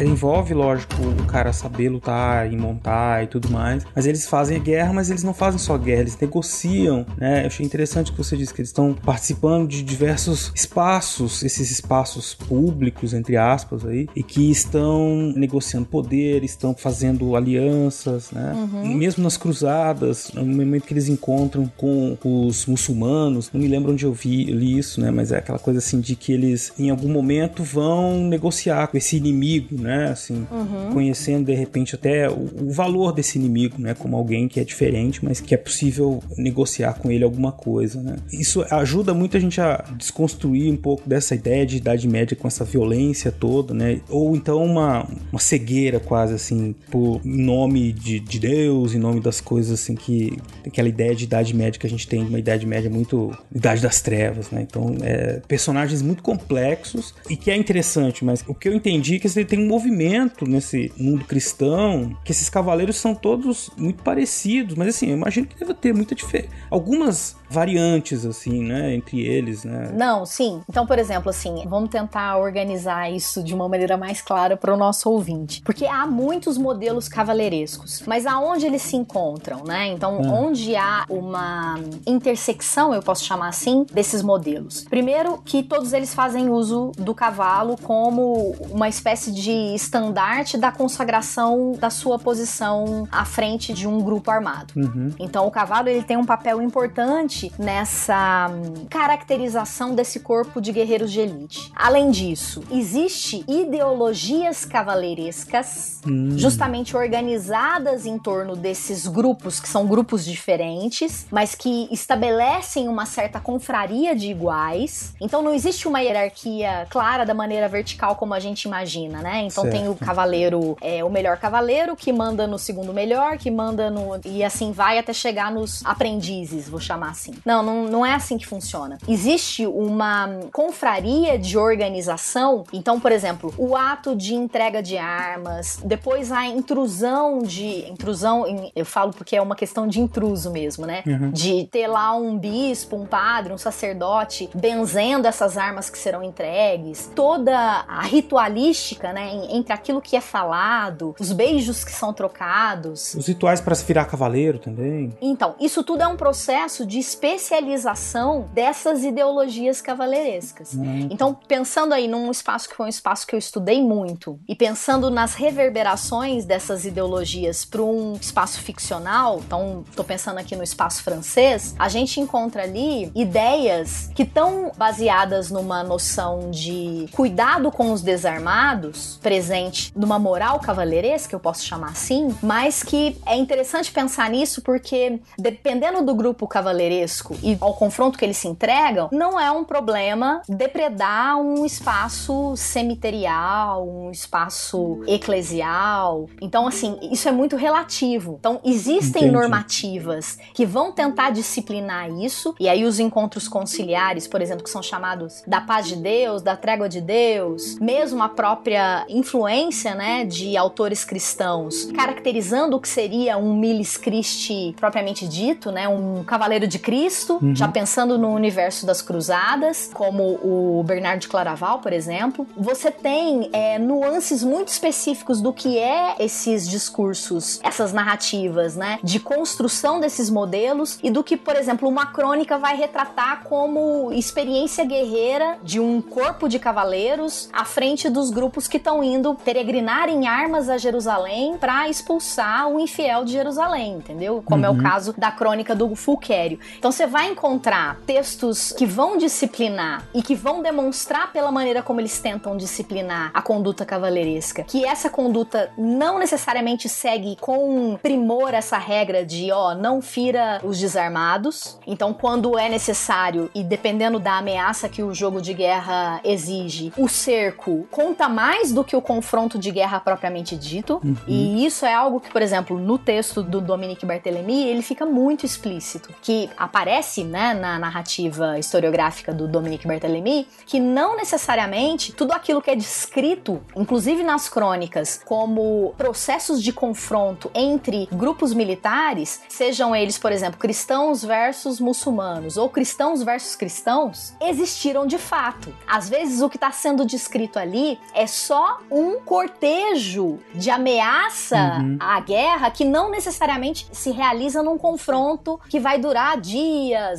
Envolve, lógico, o cara saber lutar e montar e tudo mais. Mas eles fazem a guerra, mas eles não fazem só guerra, eles negociam, né? Eu achei interessante que você disse que eles estão participando de diversos espaços, esses espaços públicos, entre aspas, aí, e que estão negociando poder, estão fazendo alianças, né? Uhum. Mesmo nas cruzadas, no momento que eles encontram com os muçulmanos, não me lembro onde eu vi eu li isso, né? Mas é aquela coisa assim de que eles em algum momento vão negociar com esse inimigo, né? Né? Assim, uhum. conhecendo de repente até o, o, valor desse inimigo, né? Como alguém que é diferente, mas que é possível negociar com ele alguma coisa, né? Isso ajuda muito a gente a desconstruir um pouco dessa ideia de Idade Média com essa violência toda, né? Ou então uma, uma cegueira quase assim, por nome de, de Deus, em nome das coisas assim que aquela ideia de Idade Média que a gente tem, uma Idade Média muito Idade das Trevas, né? Então, é, personagens muito complexos e que é interessante, mas o que eu entendi é que você tem um movimento nesse mundo cristão, que esses cavaleiros são todos muito parecidos, mas assim, eu imagino que deve ter muita diferença. Algumas variantes, assim, né, entre eles, né? Não, sim. Então, por exemplo, assim, vamos tentar organizar isso de uma maneira mais clara para o nosso ouvinte. Porque há muitos modelos cavaleirescos, mas aonde eles se encontram, né? Então, hum. onde há uma intersecção, eu posso chamar assim, desses modelos. Primeiro, que todos eles fazem uso do cavalo como uma espécie de estandarte da consagração da sua posição à frente de um grupo armado. Uhum. Então, o cavalo ele tem um papel importante nessa hum, caracterização desse corpo de guerreiros de elite. Além disso, existe ideologias cavaleirescas hum. justamente organizadas em torno desses grupos que são grupos diferentes, mas que estabelecem uma certa confraria de iguais. Então não existe uma hierarquia clara da maneira vertical como a gente imagina, né? Então certo. tem o cavaleiro, é, o melhor cavaleiro que manda no segundo melhor, que manda no e assim vai até chegar nos aprendizes, vou chamar assim. Não, não, não é assim que funciona. Existe uma confraria de organização. Então, por exemplo, o ato de entrega de armas, depois a intrusão de. Intrusão, eu falo porque é uma questão de intruso mesmo, né? Uhum. De ter lá um bispo, um padre, um sacerdote benzendo essas armas que serão entregues. Toda a ritualística, né? Entre aquilo que é falado, os beijos que são trocados. Os rituais para se virar cavaleiro também. Então, isso tudo é um processo de especialização dessas ideologias cavaleirescas. Uhum. Então, pensando aí num espaço que foi um espaço que eu estudei muito e pensando nas reverberações dessas ideologias para um espaço ficcional, então estou pensando aqui no espaço francês, a gente encontra ali ideias que estão baseadas numa noção de cuidado com os desarmados, presente numa moral cavaleiresca, eu posso chamar assim, mas que é interessante pensar nisso porque dependendo do grupo cavaleiresco e ao confronto que eles se entregam, não é um problema depredar um espaço cemiterial, um espaço eclesial. Então, assim, isso é muito relativo. Então, existem Entendi. normativas que vão tentar disciplinar isso, e aí os encontros conciliares, por exemplo, que são chamados da paz de Deus, da trégua de Deus, mesmo a própria influência, né, de autores cristãos, caracterizando o que seria um milis Christi propriamente dito, né, um cavaleiro de Cristo Cristo, uhum. já pensando no universo das cruzadas, como o Bernardo de Claraval, por exemplo. Você tem é, nuances muito específicos do que é esses discursos, essas narrativas, né? De construção desses modelos e do que, por exemplo, uma crônica vai retratar como experiência guerreira de um corpo de cavaleiros à frente dos grupos que estão indo peregrinar em armas a Jerusalém para expulsar o infiel de Jerusalém, entendeu? Como uhum. é o uhum. caso da crônica do Fulquério. Então você vai encontrar textos que vão disciplinar e que vão demonstrar pela maneira como eles tentam disciplinar a conduta cavaleiresca, que essa conduta não necessariamente segue com primor essa regra de, ó, não fira os desarmados. Então, quando é necessário e dependendo da ameaça que o jogo de guerra exige, o cerco conta mais do que o confronto de guerra propriamente dito. Uhum. E isso é algo que, por exemplo, no texto do Dominique Barthélemy, ele fica muito explícito, que aparece, né, na narrativa historiográfica do Dominique Barthélemy, que não necessariamente tudo aquilo que é descrito, inclusive nas crônicas, como processos de confronto entre grupos militares, sejam eles, por exemplo, cristãos versus muçulmanos ou cristãos versus cristãos, existiram de fato. Às vezes o que está sendo descrito ali é só um cortejo de ameaça Uhum. à guerra que não necessariamente se realiza num confronto que vai durar dias,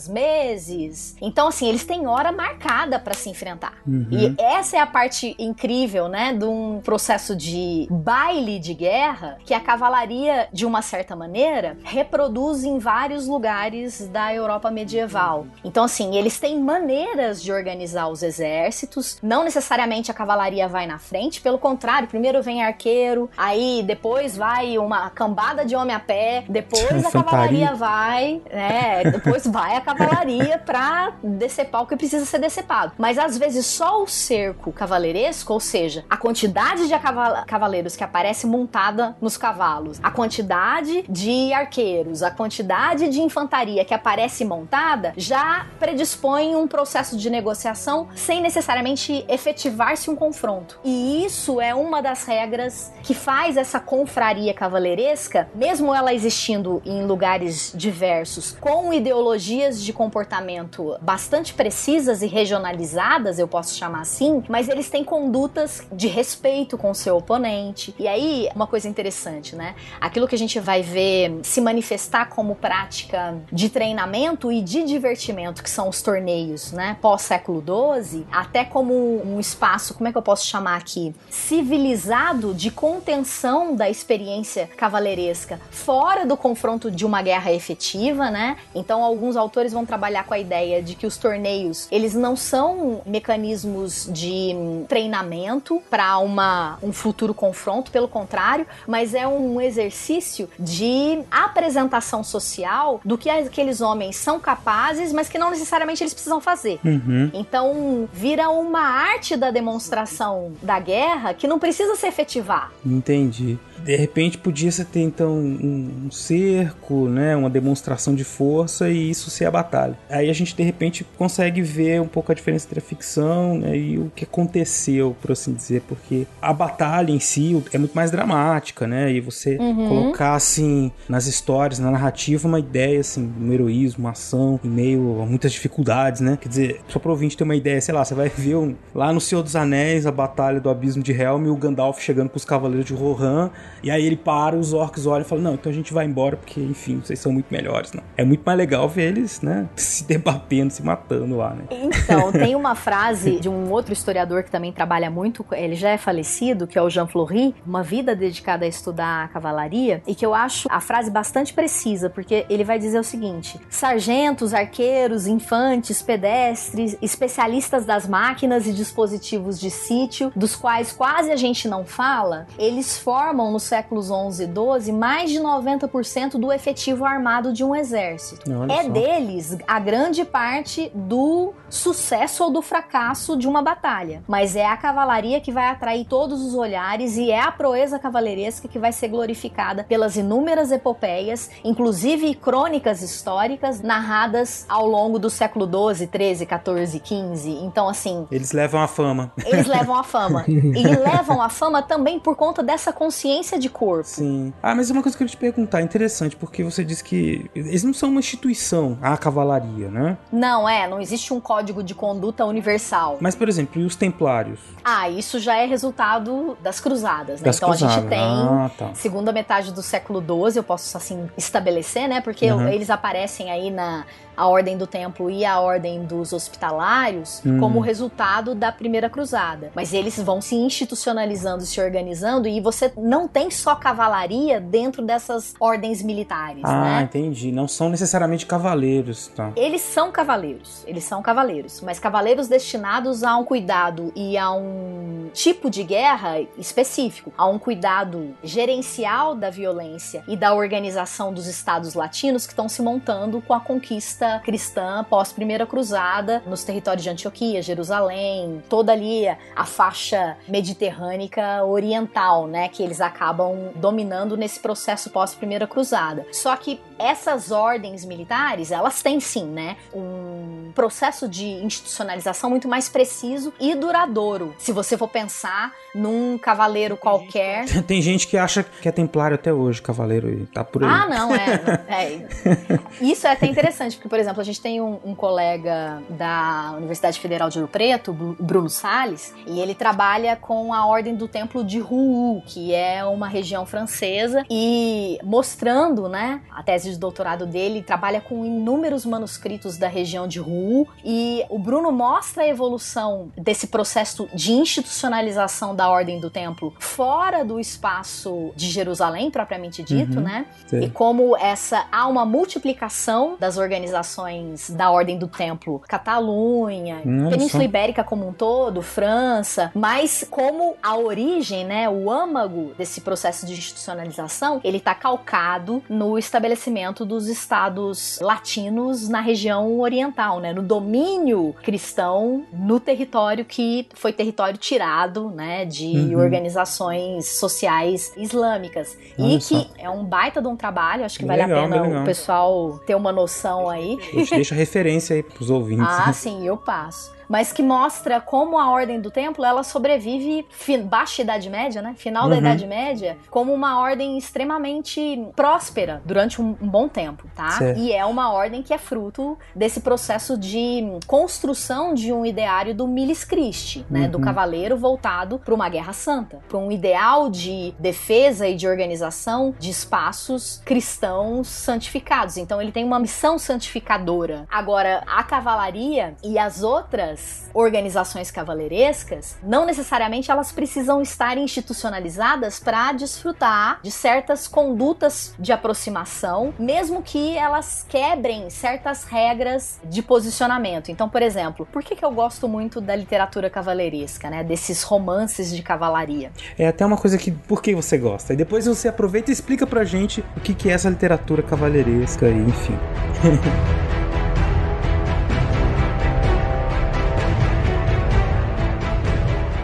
meses. Então, assim, eles têm hora marcada para se enfrentar. Uhum. E essa é a parte incrível, né, de um processo de baile de guerra que a cavalaria, de uma certa maneira, reproduz em vários lugares da Europa medieval. Então, assim, eles têm maneiras de organizar os exércitos. Não necessariamente a cavalaria vai na frente, pelo contrário, primeiro vem arqueiro, aí depois vai uma cambada de homem a pé, depois a cavalaria vai, né? Depois vai a cavalaria pra decepar o que precisa ser decepado. Mas às vezes só o cerco cavaleiresco, ou seja, a quantidade de cavaleiros que aparece montada nos cavalos, a quantidade de arqueiros, a quantidade de infantaria que aparece montada, já predispõe um processo de negociação sem necessariamente efetivar-se um confronto. E isso é uma das regras que faz essa confraria cavaleiresca, mesmo ela existindo em lugares diversos, com ideologias de comportamento bastante precisas e regionalizadas, eu posso chamar assim, mas eles têm condutas de respeito com o seu oponente. E aí, uma coisa interessante, né? Aquilo que a gente vai ver se manifestar como prática de treinamento e de divertimento, que são os torneios, né? Pós-século XII, até como um espaço, como é que eu posso chamar aqui? Civilizado de contenção da experiência cavaleiresca fora do confronto de uma guerra efetiva, né? Então, alguns autores vão trabalhar com a ideia de que os torneios, eles não são mecanismos de hum, treinamento para uma um futuro confronto, pelo contrário, mas é um exercício de apresentação social do que aqueles homens são capazes, mas que não necessariamente eles precisam fazer. Uhum. Então, vira uma arte da demonstração da guerra que não precisa se efetivar. Entendi. De repente podia ser ter então um, um cerco, né, uma demonstração de força e isso ser a batalha. Aí a gente de repente consegue ver um pouco a diferença entre a ficção né, e o que aconteceu, por assim dizer, porque a batalha em si é muito mais dramática, né? E você colocar assim nas histórias, na narrativa, uma ideia assim, um heroísmo, uma ação em meio a muitas dificuldades, né? Quer dizer, só para ouvinte ter uma ideia, sei lá, você vai ver um, lá no Senhor dos Anéis a batalha do Abismo de Helm e o Gandalf chegando com os cavaleiros de Rohan e aí ele para, os orcs olham e falam: Não, então a gente vai embora porque, enfim, vocês são muito melhores. Não. É muito mais legal ver eles, né? Se debatendo, se matando lá, né? Então, tem uma frase de um outro historiador que também trabalha muito, ele já é falecido, que é o Jean Fleury, uma vida dedicada a estudar a cavalaria, e que eu acho a frase bastante precisa, porque ele vai dizer o seguinte: sargentos, arqueiros, infantes, pedestres, especialistas das máquinas e dispositivos de sítio, dos quais quase a gente não fala, eles formam nos séculos 11 e 12 mais de 90% do efetivo armado de um exército. Olha É só. deles a grande parte do sucesso ou do fracasso de uma batalha. Mas é a cavalaria que vai atrair todos os olhares e é a proeza cavaleiresca que vai ser glorificada pelas inúmeras epopeias, inclusive crônicas históricas narradas ao longo do século 12, 13, 14, 15. Então, assim, Eles levam a fama. eles levam a fama. E levam a fama também por conta dessa consciência de corpo. Sim. Ah, mas uma coisa que eu queria te perguntar, interessante, porque você disse que eles não são uma instituição, a cavalaria, né? Não, é, não existe um código de conduta universal. Mas, por exemplo, e os templários? Ah, isso já é resultado das cruzadas, né? Das então a gente cruzadas. tem Ah, tá. segunda metade do século XII, eu posso assim estabelecer, né? Porque Uhum. eles aparecem aí na a ordem do templo e a ordem dos hospitalários Hum. como resultado da primeira cruzada. Mas eles vão se institucionalizando, se organizando e você não tem só cavalaria dentro dessas ordens militares, Ah, né? entendi. Não são necessariamente cavaleiros, tá? Eles são cavaleiros, eles são cavaleiros, mas cavaleiros destinados a um cuidado e a um tipo de guerra específico, a um cuidado gerencial da violência e da organização dos estados latinos que estão se montando com a conquista cristã pós Primeira Cruzada nos territórios de Antioquia, Jerusalém, toda ali a faixa mediterrânica oriental, né, que eles acabam dominando nesse processo pós Primeira Cruzada. Só que essas ordens militares, elas têm sim, né, um processo de institucionalização muito mais preciso e duradouro. Se você for pensar num cavaleiro qualquer. Tem gente que acha que é templário até hoje, cavaleiro, e tá por aí. Ah, não, é. é. Isso é até interessante, porque, por exemplo, a gente tem um, um colega da Universidade Federal de Ouro Preto, Bruno Salles, e ele trabalha com a Ordem do Templo de Rouen, que é uma região francesa, e mostrando, né, a tese de doutorado dele, trabalha com inúmeros manuscritos da região de Rouen, e o Bruno mostra a evolução desse processo de institucionalização da Ordem do Templo fora do espaço de Jerusalém, propriamente dito, Uhum, né? sei. E como essa há uma multiplicação das organizações da Ordem do Templo, Catalunha, Península. Ibérica como um todo, França, mas como a origem, né, o âmago desse processo de institucionalização, ele está calcado no estabelecimento dos estados latinos na região oriental, né, no domínio cristão no território que foi território tirado, né, de Uhum. organizações sociais islâmicas Olha e só. que é um baita de um trabalho, acho que Bem vale legal, a pena o pessoal ter uma noção aí. Deixa, deixa a referência aí pros ouvintes. Ah, sim, eu passo. Mas que mostra como a Ordem do Templo ela sobrevive baixa Idade Média, né? Final da Uhum. Idade Média, como uma ordem extremamente próspera durante um, um bom tempo, tá? Certo. E é uma ordem que é fruto desse processo de construção de um ideário do Milis Christi, né? Do Uhum. cavaleiro voltado para uma guerra santa, para um ideal de defesa e de organização de espaços cristãos santificados. Então ele tem uma missão santificadora. Agora, a cavalaria e as outras organizações cavaleirescas, não necessariamente elas precisam estar institucionalizadas para desfrutar de certas condutas de aproximação, mesmo que elas quebrem certas regras de posicionamento. Então, por exemplo, por que, que eu gosto muito da literatura cavaleiresca, né? Desses romances de cavalaria? É até uma coisa que. Por que você gosta? E depois você aproveita e explica pra gente o que, que é essa literatura cavalheiresca e enfim.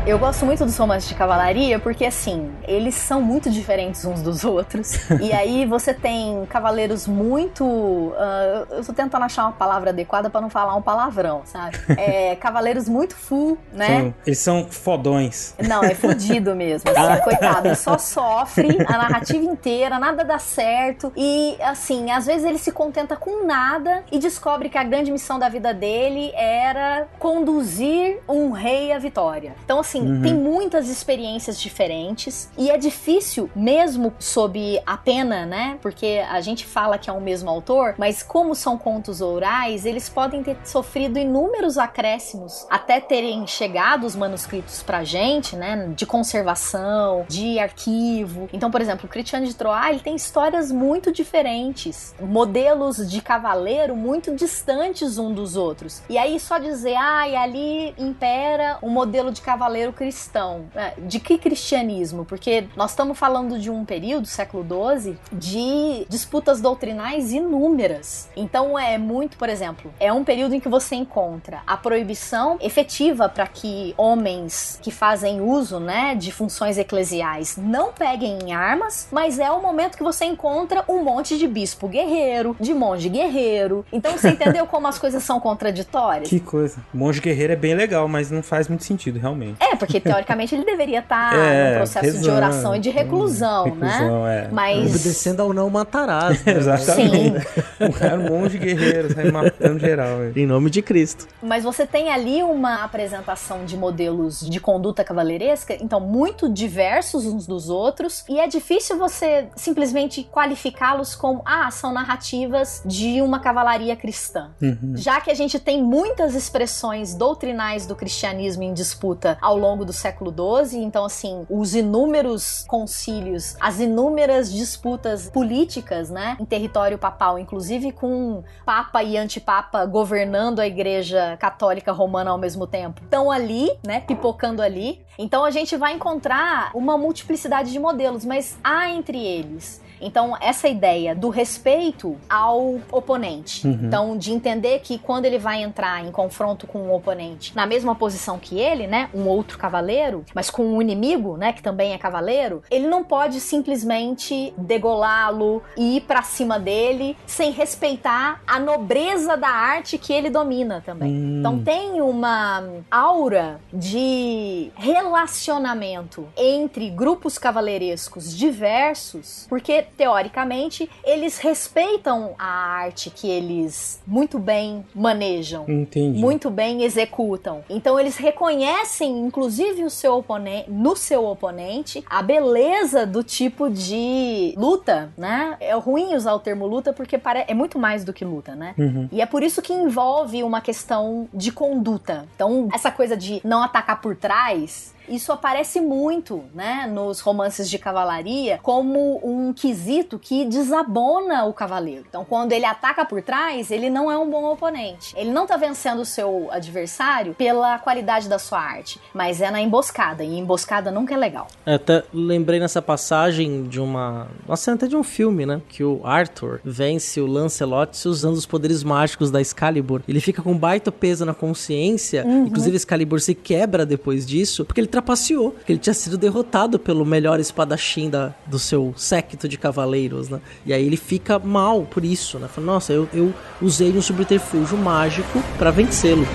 Eu gosto muito dos romances de cavalaria porque, assim, eles são muito diferentes uns dos outros. e aí você tem cavaleiros muito. ah, eu tô tentando achar uma palavra adequada pra não falar um palavrão, sabe? É, cavaleiros muito full, né? São- eles são fodões. Não, é fudido mesmo. Assim, coitado, só sofre a narrativa inteira, nada dá certo. E, assim, às vezes ele se contenta com nada e descobre que a grande missão da vida dele era conduzir um rei à vitória. Então, assim, Uhum. tem muitas experiências diferentes e é difícil, mesmo sob a pena, né? Porque a gente fala que é o mesmo autor, mas como são contos orais, eles podem ter sofrido inúmeros acréscimos até terem chegado os manuscritos pra gente, né? De conservação, de arquivo. Então, por exemplo, o Cristiano de Troyes, ele tem histórias muito diferentes, modelos de cavaleiro muito distantes um dos outros. E aí só dizer, ah, e ali impera um modelo de cavaleiro cristão. É, De que cristianismo? Porque nós estamos falando de um período, século XII, de disputas doutrinais inúmeras. Então é muito, por exemplo, é um período em que você encontra a proibição efetiva para que homens que fazem uso, né, de funções eclesiais não peguem em armas, mas é o momento que você encontra um monte de bispo guerreiro, de monge guerreiro. Então você entendeu como as coisas são contraditórias? Que coisa. Monge guerreiro é bem legal, mas não faz muito sentido, realmente. É, porque teoricamente ele deveria estar É, num processo de rezando, oração e de reclusão, reclusão, né? é. Mas Obedecendo ao não matarás. né? Exatamente. Cara é um monge guerreiro, sai matando geral. velho. Em nome de Cristo. Mas você tem ali uma apresentação de modelos de conduta cavaleiresca, então muito diversos uns dos outros, e é difícil você simplesmente qualificá-los como, ah, são narrativas de uma cavalaria cristã. Uhum. Já que a gente tem muitas expressões doutrinais do cristianismo em disputa ao longo do século XII. Então, assim, os inúmeros concílios, as inúmeras disputas políticas, né, em território papal, inclusive com papa e antipapa governando a igreja católica romana ao mesmo tempo, estão ali, né, pipocando ali. Então a gente vai encontrar uma multiplicidade de modelos, mas há entre eles então, essa ideia do respeito ao oponente. Uhum. Então, de entender que quando ele vai entrar em confronto com um oponente na mesma posição que ele, né, um outro cavaleiro, mas com um inimigo, né, que também é cavaleiro, ele não pode simplesmente degolá-lo e ir para cima dele sem respeitar a nobreza da arte que ele domina também. Hum. Então, tem uma aura de relacionamento entre grupos cavaleirescos diversos, porque teoricamente, eles respeitam a arte que eles muito bem manejam, Entendi. muito bem executam. Então eles reconhecem, inclusive, o seu oponente, no seu oponente, a beleza do tipo de luta, né? É ruim usar o termo luta porque é muito mais do que luta, né? Uhum. E é por isso que envolve uma questão de conduta. Então, essa coisa de não atacar por trás isso aparece muito, né, nos romances de cavalaria como um quesito que desabona o cavaleiro. Então, quando ele ataca por trás, ele não é um bom oponente. Ele não tá vencendo o seu adversário pela qualidade da sua arte, mas é na emboscada, e emboscada nunca é legal. Eu até lembrei nessa passagem de uma, uma cena até de um filme, né, que o Arthur vence o Lancelot usando os poderes mágicos da Excalibur. Ele fica com baita peso na consciência, uhum. inclusive Excalibur se quebra depois disso, porque ele trapaceou. Ele tinha sido derrotado pelo melhor espadachim da, do seu séquito de cavaleiros, né? E aí ele fica mal por isso, né? Fala, nossa, eu, eu usei um subterfúgio mágico para vencê-lo.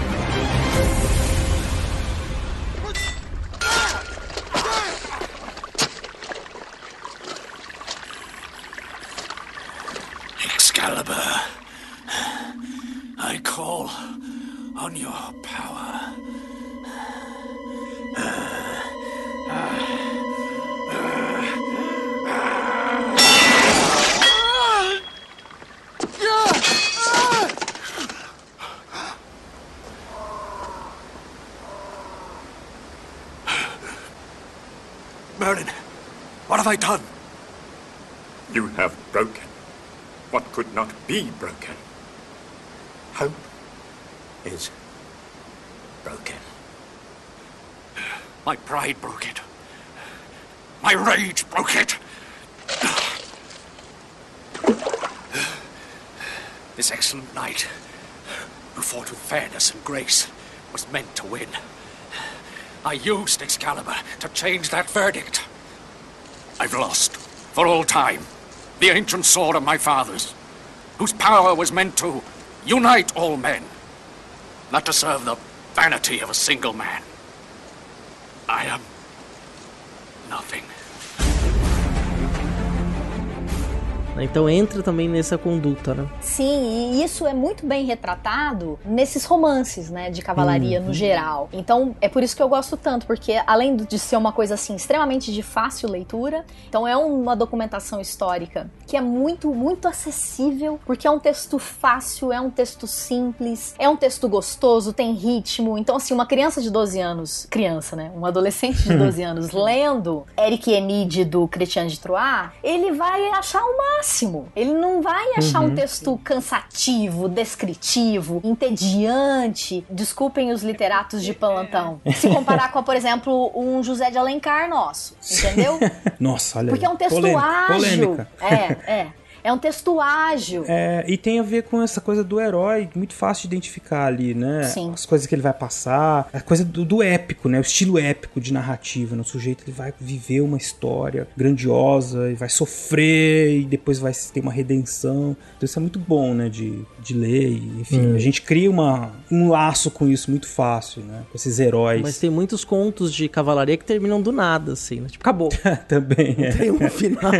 On your power. Merlin, what have I done? You have broken what could not be broken. Hope is broken. My pride broke it. My rage broke it. This excellent knight, who fought with fairness and grace, was meant to win. I used Excalibur to change that verdict. I've lost, for all time, the ancient sword of my fathers, whose power was meant to unite all men, not to serve the vanity of a single man. I am Então entra também nessa conduta, né? Sim, e isso é muito bem retratado nesses romances, né, de cavalaria uhum. no geral. Então é por isso que eu gosto tanto, porque além de ser uma coisa assim extremamente de fácil leitura, então é uma documentação histórica que é muito, muito acessível, porque é um texto fácil, é um texto simples, é um texto gostoso, tem ritmo. Então assim, uma criança de 12 anos, criança, né, um adolescente de 12 anos lendo Eric Enide do Christian de Troyes, ele vai achar uma máximo. Ele não vai achar uhum. um texto cansativo, descritivo, entediante. Desculpem os literatos de plantão. Se comparar com, por exemplo, um José de Alencar nosso, entendeu? Nossa, olha Porque é um texto Polêmica. ágil. Polêmica. É, é. É um texto ágil. É, e tem a ver com essa coisa do herói, muito fácil de identificar ali, né? Sim. As coisas que ele vai passar, a coisa do, do épico, né? O estilo épico de narrativa. No né? sujeito ele vai viver uma história grandiosa e vai sofrer e depois vai ter uma redenção. Então isso é muito bom, né? De, de ler. E, enfim, hum. a gente cria uma, um laço com isso muito fácil, né? Com esses heróis. Mas tem muitos contos de cavalaria que terminam do nada, assim, né? Tipo, acabou. Também, não é. tem um final.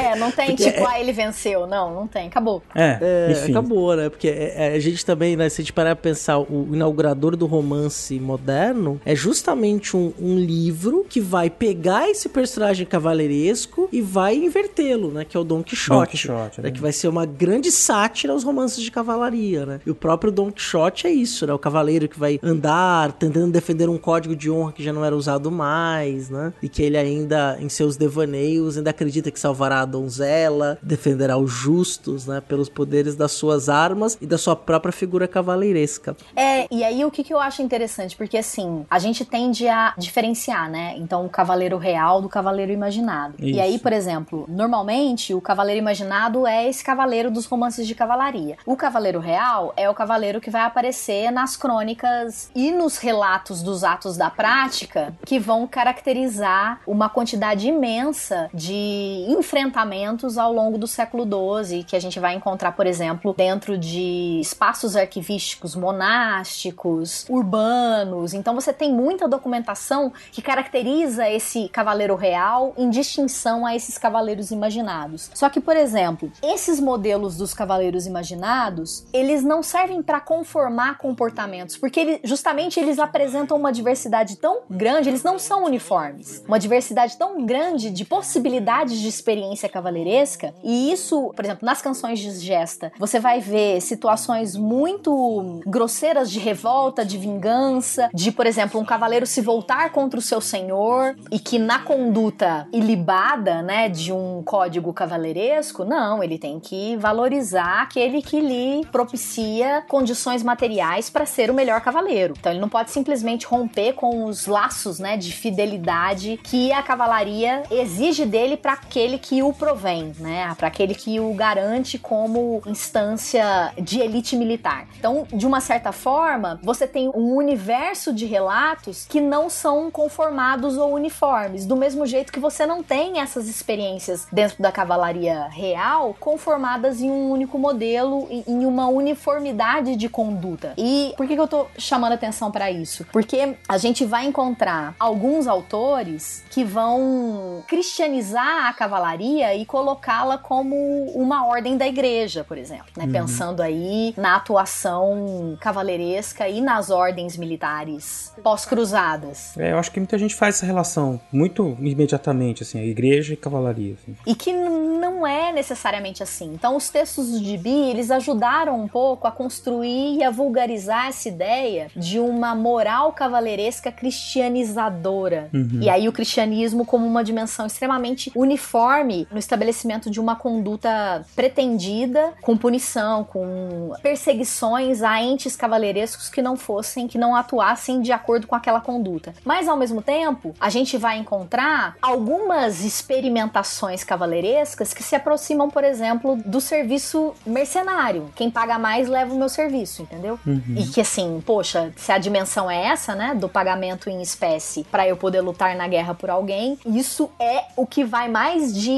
é, não tem, tipo, Ah, ele venceu. Não, não tem. Acabou. É, É, enfim. acabou, né? Porque é, é, a gente também, né, se a gente parar pra pensar, o inaugurador do romance moderno é justamente um, um livro que vai pegar esse personagem cavaleiresco e vai invertê-lo, né? Que é o Don Quixote. Don Quixote, né, né? Que vai ser uma grande sátira aos romances de cavalaria, né? E o próprio Don Quixote é isso, né? O cavaleiro que vai andar tentando defender um código de honra que já não era usado mais, né? E que ele ainda, em seus devaneios, ainda acredita que salvará a donzela, defenderá os justos, né? Pelos poderes das suas armas e da sua própria figura cavaleiresca. É, e aí o que, que eu acho interessante? Porque assim, a gente tende a diferenciar, né? Então, o cavaleiro real do cavaleiro imaginado. Isso. E aí, por exemplo, normalmente o cavaleiro imaginado é esse cavaleiro dos romances de cavalaria. O cavaleiro real é o cavaleiro que vai aparecer nas crônicas e nos relatos dos atos da prática que vão caracterizar uma quantidade imensa de enfrentamentos ao longo do século XII, que a gente vai encontrar, por exemplo, dentro de espaços arquivísticos monásticos, urbanos. Então você tem muita documentação que caracteriza esse cavaleiro real em distinção a esses cavaleiros imaginados. Só que, por exemplo, esses modelos dos cavaleiros imaginados, eles não servem para conformar comportamentos, porque ele, justamente eles apresentam uma diversidade tão grande, eles não são uniformes. Uma diversidade tão grande de possibilidades de experiência cavaleiresca, e isso, por exemplo, nas canções de gesta, você vai ver situações muito grosseiras de revolta, de vingança, de, por exemplo, um cavaleiro se voltar contra o seu senhor e que na conduta ilibada, né, de um código cavaleiresco, não, ele tem que valorizar aquele que lhe propicia condições materiais para ser o melhor cavaleiro. Então ele não pode simplesmente romper com os laços, né, de fidelidade que a cavalaria exige dele para aquele que o provém, né, para aquele que o garante como instância de elite militar. Então, de uma certa forma, você tem um universo de relatos que não são conformados ou uniformes, do mesmo jeito que você não tem essas experiências dentro da cavalaria real conformadas em um único modelo, em- em uma uniformidade de conduta. E por que, que eu tô chamando atenção para isso? Porque a gente vai encontrar alguns autores que vão cristianizar a cavalaria e colocá-la como uma ordem da igreja, por exemplo, né? Pensando aí na atuação cavaleiresca e nas ordens militares pós-cruzadas. É, eu acho que muita gente faz essa relação muito imediatamente, assim, a igreja e cavalaria. assim. E que não é necessariamente assim. Então, os textos do Gibi, eles ajudaram um pouco a construir e a vulgarizar essa ideia de uma moral cavaleiresca cristianizadora. E aí, o cristianismo como uma dimensão extremamente uniforme no estabelecimento de uma conduta pretendida, com punição, com perseguições a entes cavaleirescos que não fossem, que não atuassem de acordo com aquela conduta. Mas, ao mesmo tempo, a gente vai encontrar algumas experimentações cavaleirescas que se aproximam, por exemplo, do serviço mercenário. Quem paga mais leva o meu serviço, entendeu? E que assim, poxa, se a dimensão é essa, né, do pagamento em espécie para eu poder lutar na guerra por alguém, isso é o que vai mais de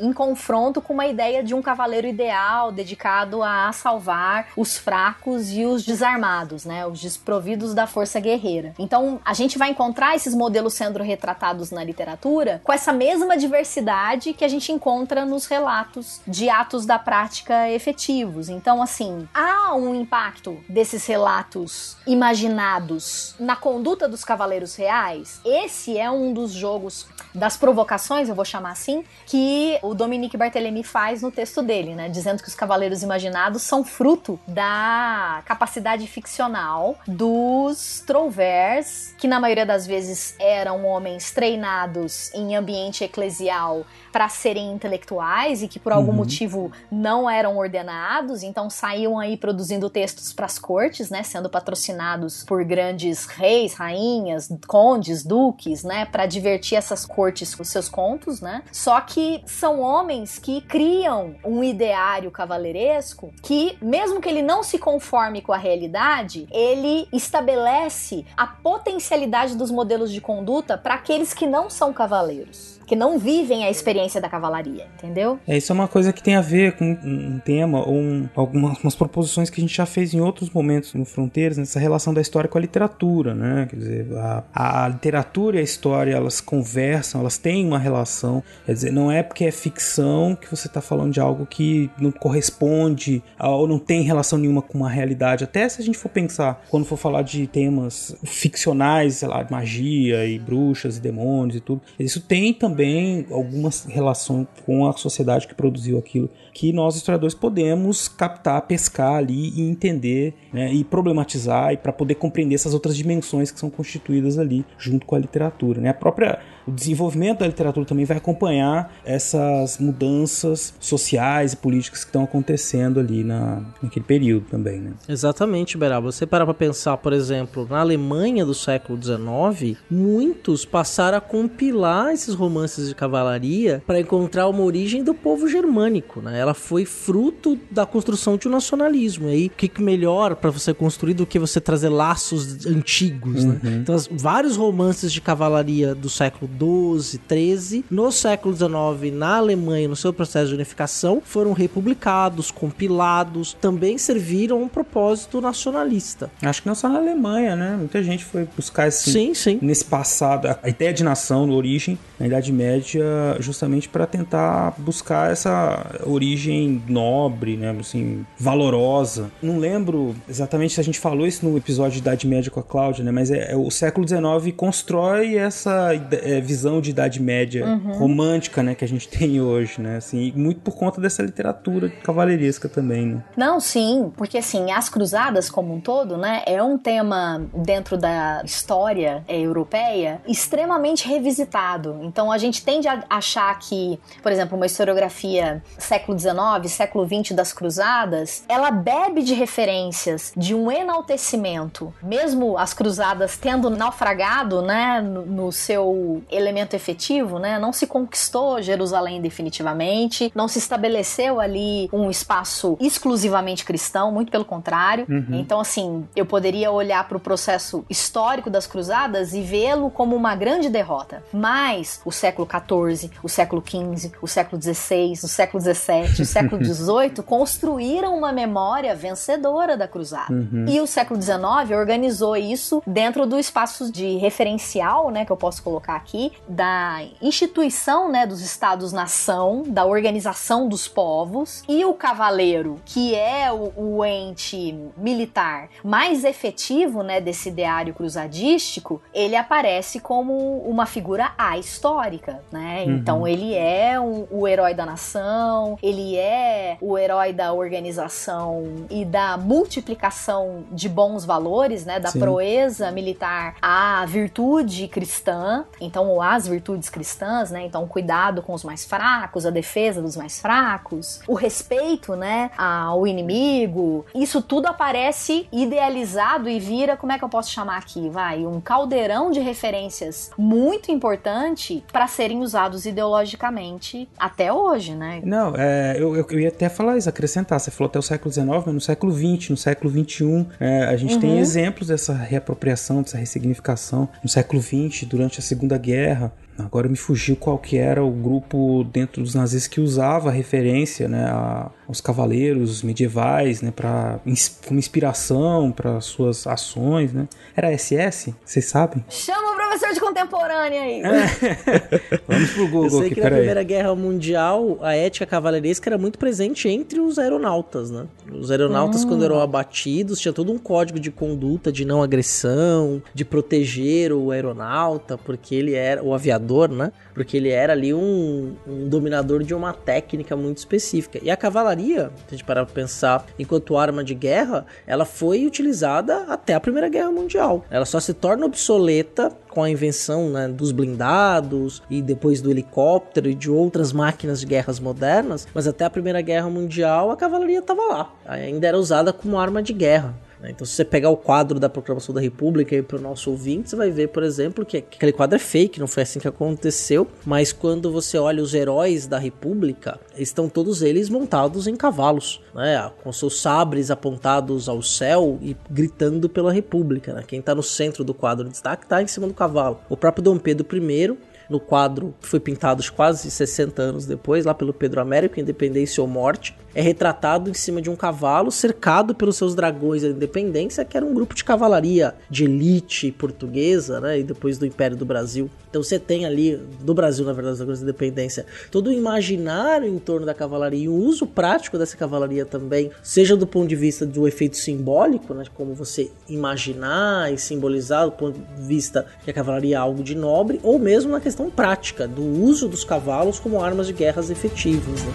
em confronto com uma ideia de um cavaleiro ideal dedicado a salvar os fracos e os desarmados, né, os desprovidos da força guerreira. Então, a gente vai encontrar esses modelos sendo retratados na literatura com essa mesma diversidade que a gente encontra nos relatos de atos da prática efetivos. Então, assim, há um impacto desses relatos imaginados na conduta dos cavaleiros reais. Esse é um dos jogos das provocações, eu vou chamar assim, que o Dominique Barthelemy faz no texto dele, né? Dizendo que os cavaleiros imaginados são fruto da capacidade ficcional dos Trouvers, que na maioria das vezes eram homens treinados em ambiente eclesial para serem intelectuais e que por algum Uhum. motivo não eram ordenados, então saíam aí produzindo textos para as cortes, né, sendo patrocinados por grandes reis, rainhas, condes, duques, né, para divertir essas cortes com seus contos, né? Só que são homens que criam um ideário cavaleiresco que, mesmo que ele não se conforme com a realidade, ele estabelece a potencialidade dos modelos de conduta para aqueles que não são cavaleiros. Que não vivem a experiência da cavalaria, entendeu? É, isso é uma coisa que tem a ver com um tema ou um, algumas proposições que a gente já fez em outros momentos no Fronteiras, nessa relação da história com a literatura, né? Quer dizer, a, a literatura e a história, elas conversam, elas têm uma relação. Quer dizer, não é porque é ficção que você está falando de algo que não corresponde ou não tem relação nenhuma com uma realidade. Até se a gente for pensar, quando for falar de temas ficcionais, sei lá, magia e bruxas e demônios e tudo, isso tem também alguma relação com a sociedade que produziu aquilo que nós historiadores podemos captar, pescar ali e entender né, e problematizar e para poder compreender essas outras dimensões que são constituídas ali junto com a literatura. Né? A própria o desenvolvimento da literatura também vai acompanhar essas mudanças sociais e políticas que estão acontecendo ali na, naquele período também, né? Exatamente, Beraba. Você parar para pensar, por exemplo, na Alemanha do século XIX, muitos passaram a compilar esses romances de cavalaria para encontrar uma origem do povo germânico, né? Ela foi fruto da construção de um nacionalismo. E aí, o que melhor para você construir do que você trazer laços antigos, né? uhum. né? Então, vários romances de cavalaria do século 12, 13, no século 19, na Alemanha, no seu processo de unificação, foram republicados, compilados, também serviram um propósito nacionalista. Acho que não só na Alemanha, né? Muita gente foi buscar esse, sim, sim. nesse passado, a ideia de nação, de origem, na Idade Média, justamente para tentar buscar essa origem nobre, né? Assim, valorosa. Não lembro exatamente se a gente falou isso no episódio de Idade Média com a Cláudia, né? Mas é, é o século XIX constrói essa é, visão de Idade Média uhum. romântica, né, que a gente tem hoje, né, assim, muito por conta dessa literatura cavaleiresca também, né. Não, sim, porque assim, as cruzadas como um todo, né, é um tema dentro da história é, europeia extremamente revisitado. Então a gente tende a achar que, por exemplo, uma historiografia século XIX, século XX das cruzadas, ela bebe de referências de um enaltecimento, mesmo as cruzadas tendo naufragado, né, no, no seu elemento efetivo, né? Não se conquistou Jerusalém definitivamente, não se estabeleceu ali um espaço exclusivamente cristão, muito pelo contrário. Uhum. Então, assim, eu poderia olhar para o processo histórico das cruzadas e vê-lo como uma grande derrota. Mas o século XIV, o século XV, o século XVI, o século XVII, o século XVIII construíram uma memória vencedora da cruzada. Uhum. E o século XIX organizou isso dentro do espaço de referencial, né, que eu posso colocar aqui, da instituição né, dos Estados-nação, da organização dos povos, e o cavaleiro, que é o, o ente militar mais efetivo né, desse ideário cruzadístico, ele aparece como uma figura ahistórica. Né? Uhum. Então ele é um, o herói da nação, ele é o herói da organização e da multiplicação de bons valores, né, da Sim. proeza militar à virtude cristã. Então ou as virtudes cristãs, né? Então, cuidado com os mais fracos, a defesa dos mais fracos, o respeito, né, ao inimigo. Isso tudo aparece idealizado e vira, como é que eu posso chamar aqui? Vai, um caldeirão de referências muito importante para serem usados ideologicamente até hoje, né? Não, é, eu, eu, ia até falar isso, acrescentar. Você falou até o século XIX, mas no século XX, no século XXI, é, a gente uhum. tem exemplos dessa reapropriação, dessa ressignificação. No século XX, durante a Segunda Guerra, guerra. Agora me fugiu qual que era o grupo dentro dos nazistas que usava referência, né, a, aos cavaleiros medievais, né, para como inspiração para suas ações, né? Era SS, vocês sabem? Chama o professor de contemporânea aí. É. Vamos pro Google. Eu sei aqui, que na Primeira aí. Guerra Mundial a ética cavaleiresca era muito presente entre os aeronautas, né? Os aeronautas, hum. quando eram abatidos, tinha todo um código de conduta de não agressão, de proteger o aeronauta, porque ele era o aviador, né? Porque ele era ali um, um dominador de uma técnica muito específica. E a cavalaria, se a gente parar pra pensar, enquanto arma de guerra, ela foi utilizada até a Primeira Guerra Mundial. Ela só se torna obsoleta com a invenção né, dos blindados e depois do helicóptero e de outras máquinas de guerras modernas, mas até a Primeira Guerra Mundial a cavalaria estava lá, ainda era usada como arma de guerra. Né? Então, se você pegar o quadro da Proclamação da República para o nosso ouvinte, você vai ver, por exemplo, que aquele quadro é fake, não foi assim que aconteceu. Mas quando você olha os heróis da República, estão todos eles montados em cavalos, né? com seus sabres apontados ao céu e gritando pela República. Né? Quem está no centro do quadro de destaque está em cima do cavalo. O próprio Dom Pedro I no quadro que foi pintado quase 60 anos depois, lá pelo Pedro Américo, Independência ou Morte, é retratado em cima de um cavalo cercado pelos seus dragões da independência, que era um grupo de cavalaria de elite portuguesa, né? E depois do Império do Brasil. Então você tem ali, do Brasil, na verdade, da independência, todo o imaginário em torno da cavalaria e o uso prático dessa cavalaria também, seja do ponto de vista do efeito simbólico, né? Como você imaginar e simbolizar do ponto de vista que a cavalaria é algo de nobre, ou mesmo na questão prática, do uso dos cavalos como armas de guerras efetivas, né?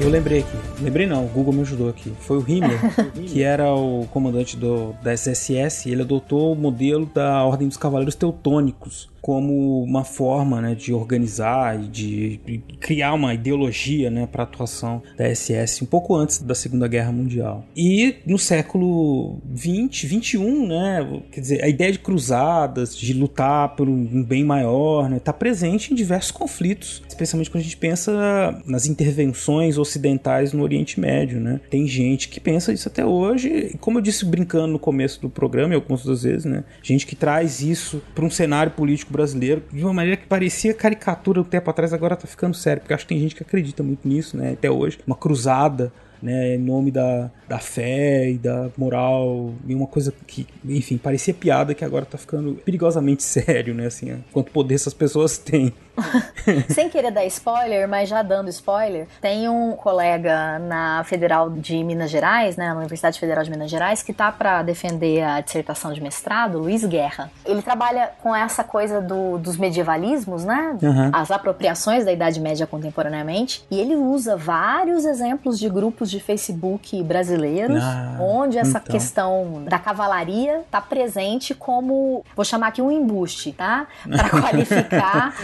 Eu lembrei aqui. Lembrei não, o Google me ajudou aqui. Foi o Himmler, que era o comandante do, da SSS, ele adotou o modelo da Ordem dos Cavaleiros Teutônicos, como uma forma né, de organizar e de criar uma ideologia né, para a atuação da SS um pouco antes da Segunda Guerra Mundial. E no século 20, 21, né, quer dizer, a ideia de cruzadas, de lutar por um bem maior, está né, tá presente em diversos conflitos, especialmente quando a gente pensa nas intervenções ocidentais no Oriente Médio. Né? Tem gente que pensa isso até hoje, e como eu disse brincando no começo do programa, e algumas das vezes, né, gente que traz isso para um cenário político brasileiro de uma maneira que parecia caricatura um tempo atrás, agora tá ficando sério, porque acho que tem gente que acredita muito nisso, né? Até hoje, uma cruzada né, em nome da, da fé e da moral, e uma coisa que, enfim, parecia piada que agora tá ficando perigosamente sério, né, assim, quanto poder essas pessoas têm. Sem querer dar spoiler, mas já dando spoiler, tem um colega na Federal de Minas Gerais, né, na Universidade Federal de Minas Gerais, que tá para defender a dissertação de mestrado, Luiz Guerra. Ele trabalha com essa coisa do, dos medievalismos, né, uhum. as apropriações da Idade Média contemporaneamente, e ele usa vários exemplos de grupos de Facebook brasileiros, ah, onde essa então. questão da cavalaria está presente como, vou chamar aqui um embuste, tá? Para qualificar,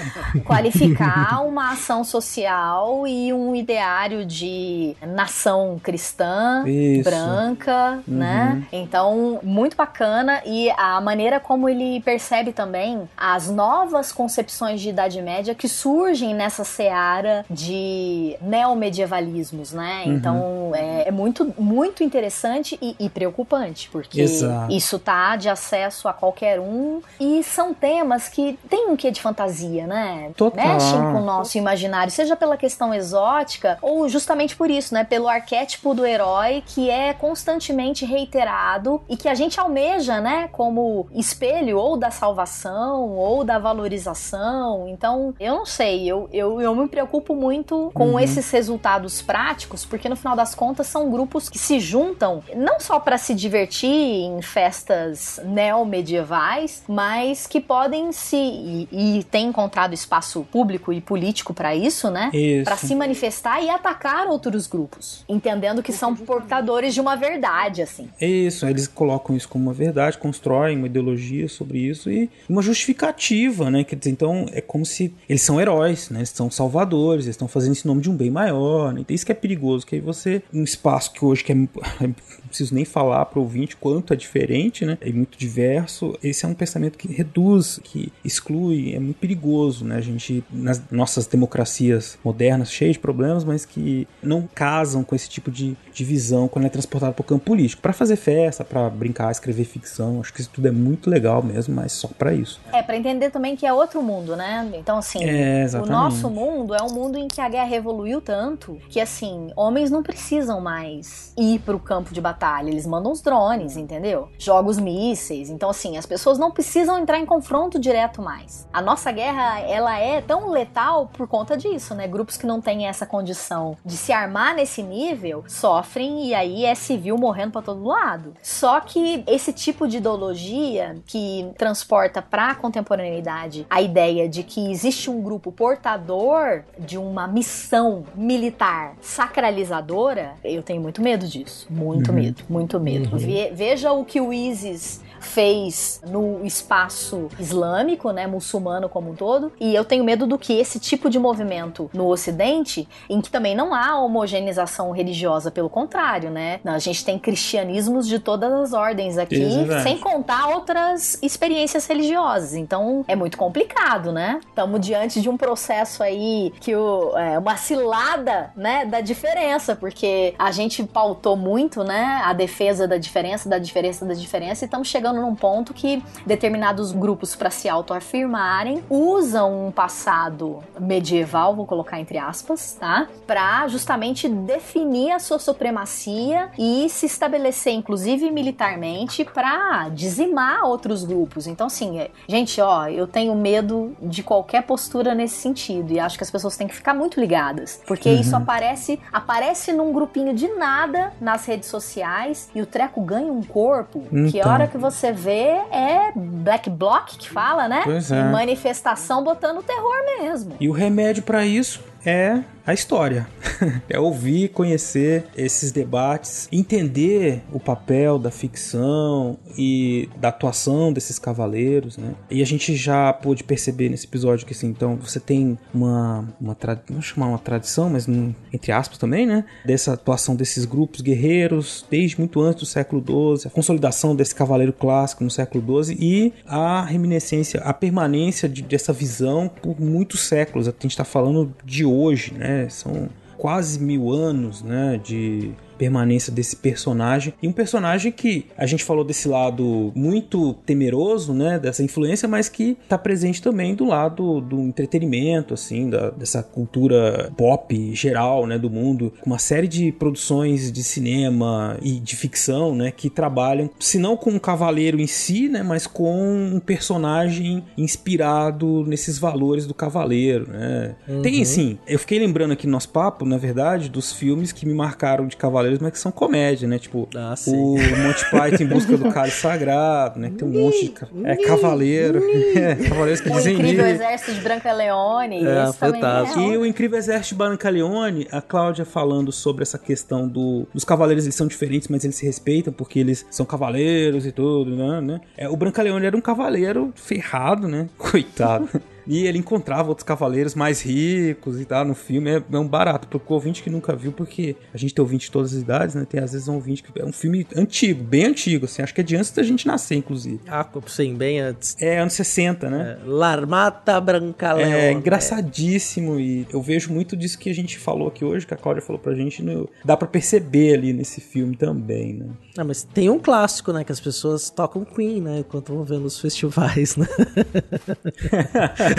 qualificar uma ação social e um ideário de nação cristã, Isso. branca, uhum. né? Então, muito bacana e a maneira como ele percebe também as novas concepções de Idade Média que surgem nessa seara de neomedievalismos, né? Uhum. Então, é, é muito, muito interessante e, e preocupante, porque Exato. isso tá de acesso a qualquer um e são temas que tem um quê de fantasia, né? Total. Mexem com o nosso imaginário, seja pela questão exótica ou justamente por isso, né? Pelo arquétipo do herói que é constantemente reiterado e que a gente almeja, né? Como espelho ou da salvação ou da valorização. Então, eu não sei, eu, eu, eu me preocupo muito com uhum. esses resultados práticos, porque no final das contas são grupos que se juntam não só para se divertir em festas neomedievais, mas que podem se e, e tem encontrado espaço público e político para isso, né? Para se manifestar e atacar outros grupos, entendendo que são portadores de uma verdade, assim. Isso, eles colocam isso como uma verdade, constroem uma ideologia sobre isso e uma justificativa, né? Quer dizer, então é como se eles são heróis, né? Eles são salvadores, eles estão fazendo esse nome de um bem maior, né? Então isso que é perigoso, que aí você um espaço que hoje que é, não preciso nem falar para o ouvinte quanto é diferente, né? É muito diverso. Esse é um pensamento que reduz, que exclui, é muito perigoso, né? Gente, nas nossas democracias modernas, cheias de problemas, mas que não casam com esse tipo de, de visão quando é transportado para o campo político. Para fazer festa, para brincar, escrever ficção, acho que isso tudo é muito legal mesmo, mas só para isso. É, para entender também que é outro mundo, né? Então, assim, é, o nosso mundo é um mundo em que a guerra evoluiu tanto que, assim, homens não precisam mais ir para o campo de batalha, eles mandam os drones, entendeu? Jogos mísseis. Então, assim, as pessoas não precisam entrar em confronto direto mais. A nossa guerra, ela é tão letal por conta disso, né? Grupos que não têm essa condição de se armar nesse nível sofrem e aí é civil morrendo para todo lado. Só que esse tipo de ideologia que transporta para a contemporaneidade a ideia de que existe um grupo portador de uma missão militar sacralizadora eu tenho muito medo disso. Muito uhum. medo, muito medo. Uhum. Ve veja o que o ISIS fez no espaço islâmico, né, muçulmano como um todo, e eu tenho medo do que esse tipo de movimento no Ocidente, em que também não há homogeneização religiosa, pelo contrário, né? A gente tem cristianismos de todas as ordens aqui, Exatamente. sem contar outras experiências religiosas. Então é muito complicado, né? Estamos diante de um processo aí que o, é uma cilada, né, da diferença, porque a gente pautou muito, né, a defesa da diferença, da diferença, da diferença, e estamos chegando chegando num ponto que determinados grupos, para se autoafirmarem, usam um passado medieval, vou colocar entre aspas, tá? Pra justamente definir a sua supremacia e se estabelecer, inclusive militarmente, para dizimar outros grupos. Então, assim, é, gente, ó, eu tenho medo de qualquer postura nesse sentido e acho que as pessoas têm que ficar muito ligadas, porque Uhum. isso aparece aparece num grupinho de nada nas redes sociais e o treco ganha um corpo que a Então. hora que você vê é black bloc que fala, né? Pois é. Manifestação botando terror mesmo. E o remédio pra isso é a história. é ouvir, conhecer esses debates, entender o papel da ficção e da atuação desses cavaleiros, né? E a gente já pôde perceber nesse episódio que assim, então você tem uma uma não chamar uma tradição, mas num- entre aspas também, né? Dessa atuação desses grupos guerreiros desde muito antes do século XII, a consolidação desse cavaleiro clássico no século XII e a reminiscência, a permanência de- dessa visão por muitos séculos. A gente está falando de né? São quase mil anos, né? De permanência desse personagem e um personagem que a gente falou desse lado muito temeroso, né, dessa influência, mas que tá presente também do lado do entretenimento, assim, da, dessa cultura pop geral, né, do mundo, com uma série de produções de cinema e de ficção, né, que trabalham, se não com o cavaleiro em si, né, mas com um personagem inspirado nesses valores do cavaleiro, né. Tem, Uhum. assim, eu fiquei lembrando aqui no nosso papo, na verdade, dos filmes que me marcaram de cavaleiros, mas que são comédia, né? Tipo, Ah, o Monty Python em busca do cálice sagrado, né? Que tem um monte de. É, cavaleiro. É, cavaleiros que O dizem incrível "Ih". exército de Branca Leone. É, também fantástico. é E o Incrível Exército de Brancaleone, a Cláudia falando sobre essa questão do, dos cavaleiros, eles são diferentes, mas eles se respeitam porque eles são cavaleiros e tudo, né? né? É, o Brancaleone era um cavaleiro ferrado, né? Coitado. E ele encontrava outros cavaleiros mais ricos e tal no filme. É, é um barato pro ouvinte que nunca viu, porque a gente tem ouvinte de todas as idades, né? Tem às vezes um ouvinte que é um filme antigo, bem antigo, assim. Acho que é de antes da gente nascer, inclusive. Ah, sim, bem antes. É, anos 60, né? Larmata Branca. É engraçadíssimo e eu vejo muito disso que a gente falou aqui hoje, que a Cláudia falou pra gente, no- dá pra perceber ali nesse filme também, né? Ah, mas tem um clássico, né? Que as pessoas tocam Queen, né? Enquanto vão vendo os festivais, né?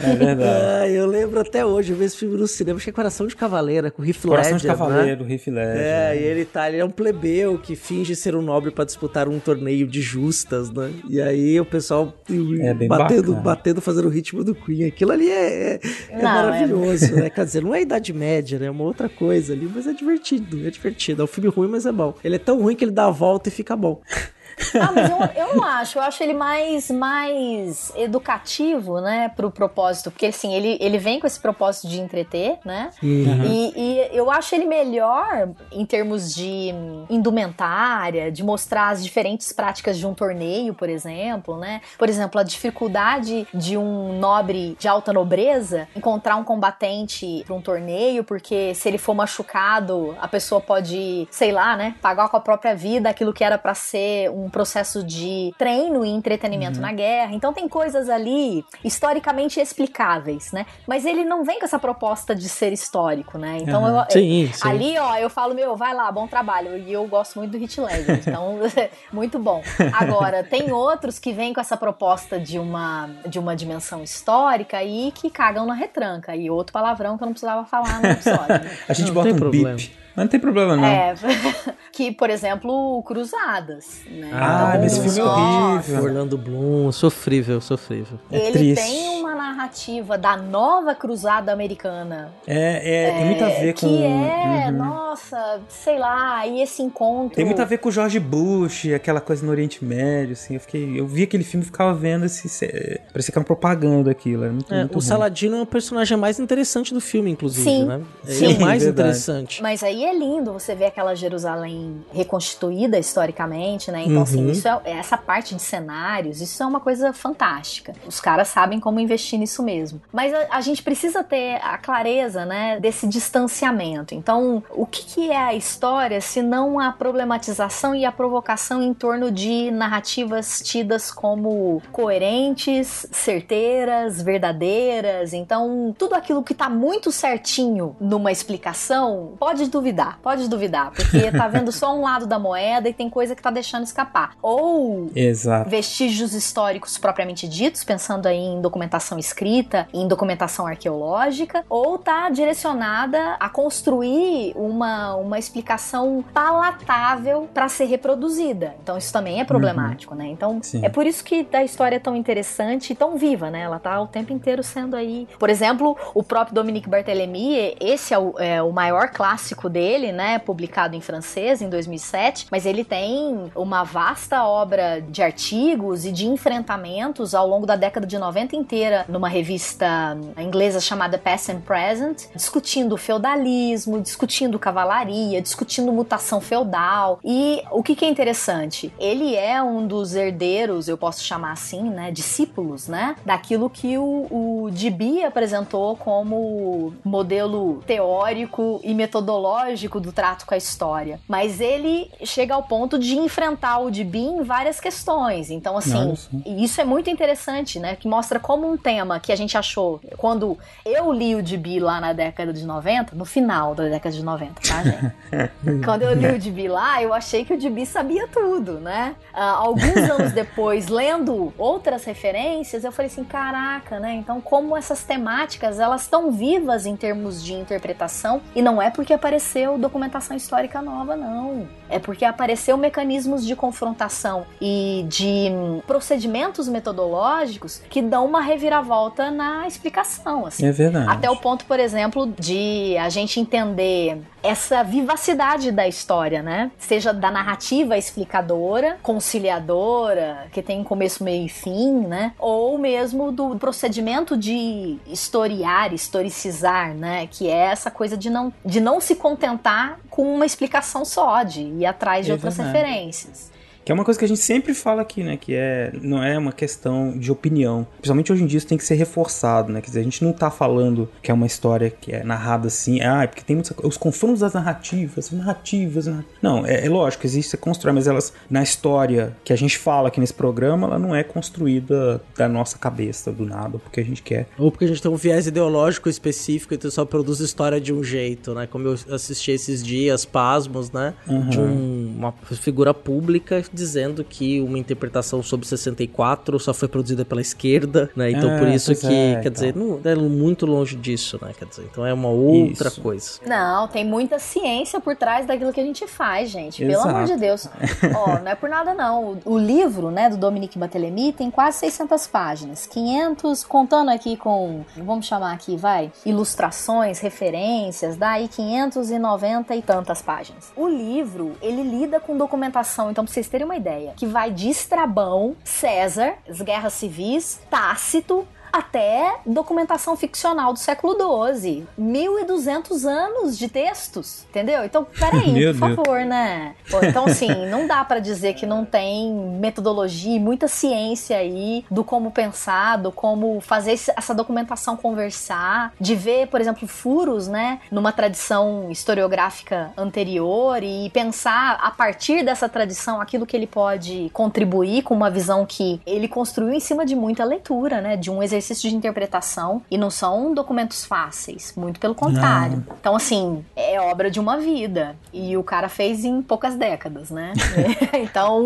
É verdade. Ah, eu lembro até hoje, eu vi esse filme no cinema, acho que é Coração de Cavaleira, com o Heath Coração de Ledger, Cavaleiro, né? Heath Ledger. É, e ele tá, ele é um plebeu que finge ser um nobre pra disputar um torneio de justas, né? E aí o pessoal É batendo, bacana. batendo, fazendo o ritmo do Queen. Aquilo ali é, é, é Não, maravilhoso, né? Quer dizer, não é Idade Média, né? É uma outra coisa ali, mas é divertido, é divertido. É um filme ruim, mas é bom. Ele é tão ruim que ele dá a volta e fica bom. Ah, mas eu, eu não acho. Eu acho ele mais, mais educativo, né, pro propósito. Porque, assim, ele, ele vem com esse propósito de entreter, né? E, e eu acho ele melhor em termos de indumentária, de mostrar as diferentes práticas de um torneio, por exemplo, né? Por exemplo, a dificuldade de um nobre de alta nobreza encontrar um combatente para um torneio, porque se ele for machucado, a pessoa pode, sei lá, né, pagar com a própria vida aquilo que era para ser um processo de treino e entretenimento na guerra. Então tem coisas ali historicamente explicáveis, né? Mas ele não vem com essa proposta de ser histórico, né? Então eu, Sim, sim. Ali, ó, eu falo, meu, vai lá, bom trabalho. E eu gosto muito do Hit Ledger, então, muito bom. Agora, tem outros que vêm com essa proposta de uma, de uma dimensão histórica e que cagam na retranca. E outro palavrão que eu não precisava falar no episódio. né? A gente Não bota um problema. bip. Mas não tem problema, não. É, que, por exemplo, Cruzadas, né? Ah, Então, mas esse filme é horrível. Orlando Bloom, sofrível, sofrível. É Ele triste. tem uma narrativa da nova cruzada americana É, é, tem muito a ver com. que é, Uhum. nossa, sei lá, e esse encontro. Tem muito a ver com o George Bush, aquela coisa no Oriente Médio, assim. Eu, fiquei, eu vi aquele filme e ficava vendo esse. se- Parecia que era uma propaganda aquilo. Era muito, É, muito o ruim. Saladino é o personagem mais interessante do filme, inclusive, Sim, né? Ele sim. é o mais Verdade. interessante. Mas aí é lindo você ver aquela Jerusalém reconstituída historicamente, né? Então, assim, Uhum. isso é, essa parte de cenários, isso é uma coisa fantástica. Os caras sabem como investir nisso mesmo. Mas a, a gente precisa ter a clareza, né, desse distanciamento. Então, o que, que é a história se não a problematização e a provocação em torno de narrativas tidas como coerentes, certeiras, verdadeiras? Então, tudo aquilo que tá muito certinho numa explicação, pode duvidar, pode duvidar, porque tá vendo só um lado da moeda e tem coisa que tá deixando escapar. Ou Exato. vestígios históricos propriamente ditos, pensando aí em documentação escrita, em documentação arqueológica, ou tá direcionada a construir uma, uma explicação palatável para ser reproduzida. Então isso também é problemático, né? Então Sim. é por isso que a história é tão interessante e tão viva, né? Ela tá o tempo inteiro sendo aí. Por exemplo, o próprio Dominique Barthélemy, esse é o, é o maior clássico dele, né? Publicado em francês em 2007, mas ele tem uma vasta obra de artigos e de enfrentamentos ao longo da década de 90 inteira numa revista inglesa chamada Past and Present, discutindo feudalismo, discutindo cavalaria, discutindo mutação feudal. E o que, que é interessante? Ele é um dos herdeiros, eu posso chamar assim, né? Discípulos, né? Daquilo que o, o Dibi apresentou como modelo teórico e metodológico do trato com a história. Mas ele chega ao ponto de enfrentar o Dibi em várias questões. Então, assim, e isso é muito interessante, né? Que mostra como um tema que a gente achou quando eu li o Dibi lá na década de 90, no final da década de 90, tá, gente? quando eu li o Dibi lá, eu achei que o Dibi sabia tudo, né? Ah, alguns anos depois, lendo outras referências, eu falei assim, caraca, né? Então, como essas temáticas, elas estão vivas em termos de interpretação, e não é porque apareceu documentação histórica nova, não. É porque apareceu mecanismos de confrontação e de hum, procedimentos metodológicos que dão uma reviravolta na explicação, assim. É verdade. Até o ponto, por exemplo, de a gente entender essa vivacidade da história, né? Seja da narrativa explicadora, conciliadora, que tem começo, meio e fim, né? Ou mesmo do procedimento de historiar, historicizar, né? Que é essa coisa de não, de não se contentar com uma explicação só, de ir atrás de É outras verdade. referências. Que é uma coisa que a gente sempre fala aqui, né? Que é, não é uma questão de opinião. Principalmente hoje em dia isso tem que ser reforçado, né? Quer dizer, a gente não tá falando que é uma história que é narrada assim, ah, é porque tem muitos, os confrontos das narrativas, narrativas, narra- Não, é, é lógico, existe, você constrói, mas elas, na história que a gente fala aqui nesse programa, ela não é construída da nossa cabeça, do nada, porque a gente quer. Ou porque a gente tem um viés ideológico específico, então só produz história de um jeito, né? Como eu assisti esses dias, pasmos, né? Uhum. De um- uma figura pública dizendo que uma interpretação sobre 64 só foi produzida pela esquerda, né? Então É, por isso pois que, é, quer então. dizer, não, é muito longe disso, né? Quer dizer, então é uma outra Isso. coisa. Não, tem muita ciência por trás daquilo que a gente faz, gente. Pelo Exato. amor de Deus. Ó, não é por nada não. O, o livro, né, do Dominique Barthélemy tem quase 600 páginas. 500, contando aqui com, vamos chamar aqui, vai, ilustrações, referências, dá aí 590 e tantas páginas. O livro, ele lida com documentação, então pra vocês terem uma ideia, que vai de Estrabão, César, as guerras civis, Tácito, até documentação ficcional do século XII. 1.200 anos de textos, entendeu? Então, peraí, Meu por Deus. favor, né? Pô, então, assim, não dá pra dizer que não tem metodologia e muita ciência aí do como pensar, do como fazer essa documentação conversar, de ver, por exemplo, furos, né, numa tradição historiográfica anterior e pensar a partir dessa tradição aquilo que ele pode contribuir com uma visão que ele construiu em cima de muita leitura, né, de um exercício de interpretação e não são documentos fáceis, muito pelo contrário. Então, assim, é obra de uma vida e o cara fez em poucas décadas, né? então,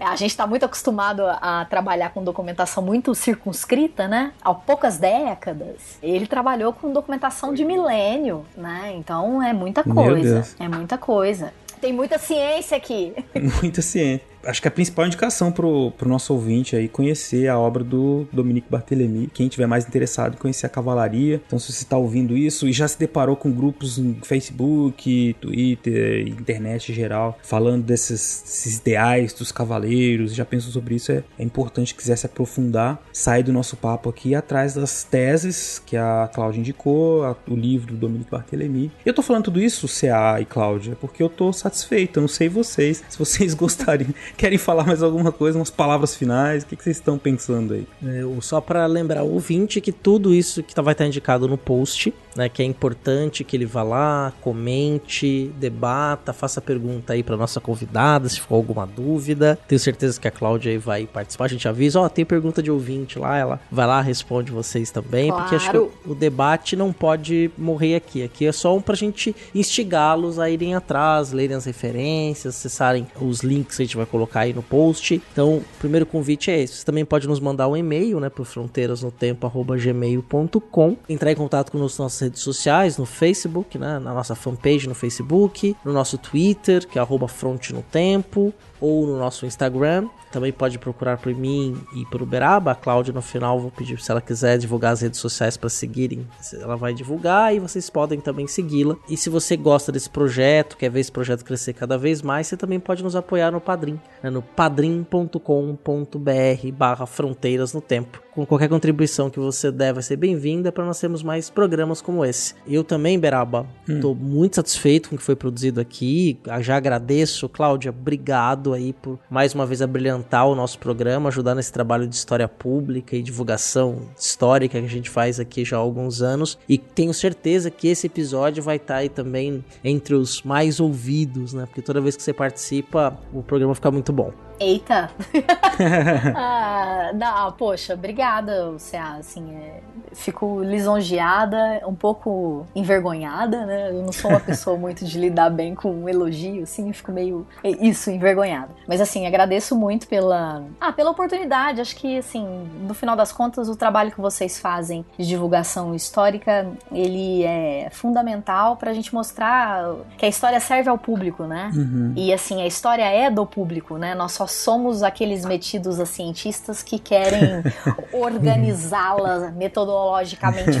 a gente tá muito acostumado a, trabalhar com documentação muito circunscrita, né? Há poucas décadas. Ele trabalhou com documentação de milênio, né? Então, é muita coisa. É muita coisa. Tem muita ciência aqui. Muita ciência. Acho que a principal indicação pro, pro nosso ouvinte aí conhecer a obra do Dominique Barthélemy. Quem tiver mais interessado em conhecer a cavalaria. Então, se você está ouvindo isso e já se deparou com grupos no Facebook, Twitter, internet em geral, falando desses, desses ideais dos cavaleiros, já pensou sobre isso, é, é importante quiser se aprofundar, sair do nosso papo aqui atrás das teses que a Cláudia indicou, a- o livro do Dominique Barthélemy. Eu tô falando tudo isso, CA e Cláudia, porque eu tô satisfeito. Eu não sei vocês, se vocês gostariam Querem falar mais alguma coisa, umas palavras finais? O que, que vocês estão pensando aí? Eu, só para lembrar o ouvinte que tudo isso que tá, vai estar indicado no post, né? Que é importante que ele vá lá, comente, debata, faça pergunta aí para nossa convidada, se for alguma dúvida. Tenho certeza que a Cláudia aí vai participar. A gente avisa, ó, oh, tem pergunta de ouvinte lá, ela vai lá, responde vocês também, claro. porque acho que o, debate não pode morrer aqui. Aqui é só um pra gente instigá-los a irem atrás, lerem as referências, acessarem os links que a gente vai colocar aí no post. Então, o primeiro convite é esse. Você também pode nos mandar um e-mail, né, pro fronteirasnotempo@gmail.com, entrar em contato com nas nossas redes sociais, no Facebook, né, na nossa fanpage no Facebook, no nosso Twitter, que é arroba Fronte no Tempo, ou no nosso Instagram. Também pode procurar por mim e por Uberaba. A Cláudia no final vou pedir se ela quiser divulgar as redes sociais para seguirem. Ela vai divulgar e vocês podem também segui-la. E se você gosta desse projeto, quer ver esse projeto crescer cada vez mais, você também pode nos apoiar no Padrim, né, no padrim.com.br barra fronteiras no tempo. Com qualquer contribuição que você der vai ser bem-vinda para nós termos mais programas como esse. Eu também, Beraba, estou hum. muito satisfeito com o que foi produzido aqui. Já agradeço, Cláudia, obrigado aí por mais uma vez abrilhantar o nosso programa, ajudar nesse trabalho de história pública e divulgação histórica que a gente faz aqui já há alguns anos. E tenho certeza que esse episódio vai estar tá aí também entre os mais ouvidos, né? Porque toda vez que você participa, o programa fica muito bom. Eita! ah, não, poxa, obrigada, você assim, é, fico lisonjeada, um pouco envergonhada, né? Eu não sou uma pessoa muito de lidar bem com um elogio, assim, fico meio é, isso, envergonhada. Mas assim, agradeço muito pela, ah, pela oportunidade. Acho que assim, no final das contas, o trabalho que vocês fazem de divulgação histórica, ele é fundamental para a gente mostrar que a história serve ao público, né? Uhum. E assim, a história é do público, né? Nós só somos aqueles metidos a cientistas que querem organizá-la metodologicamente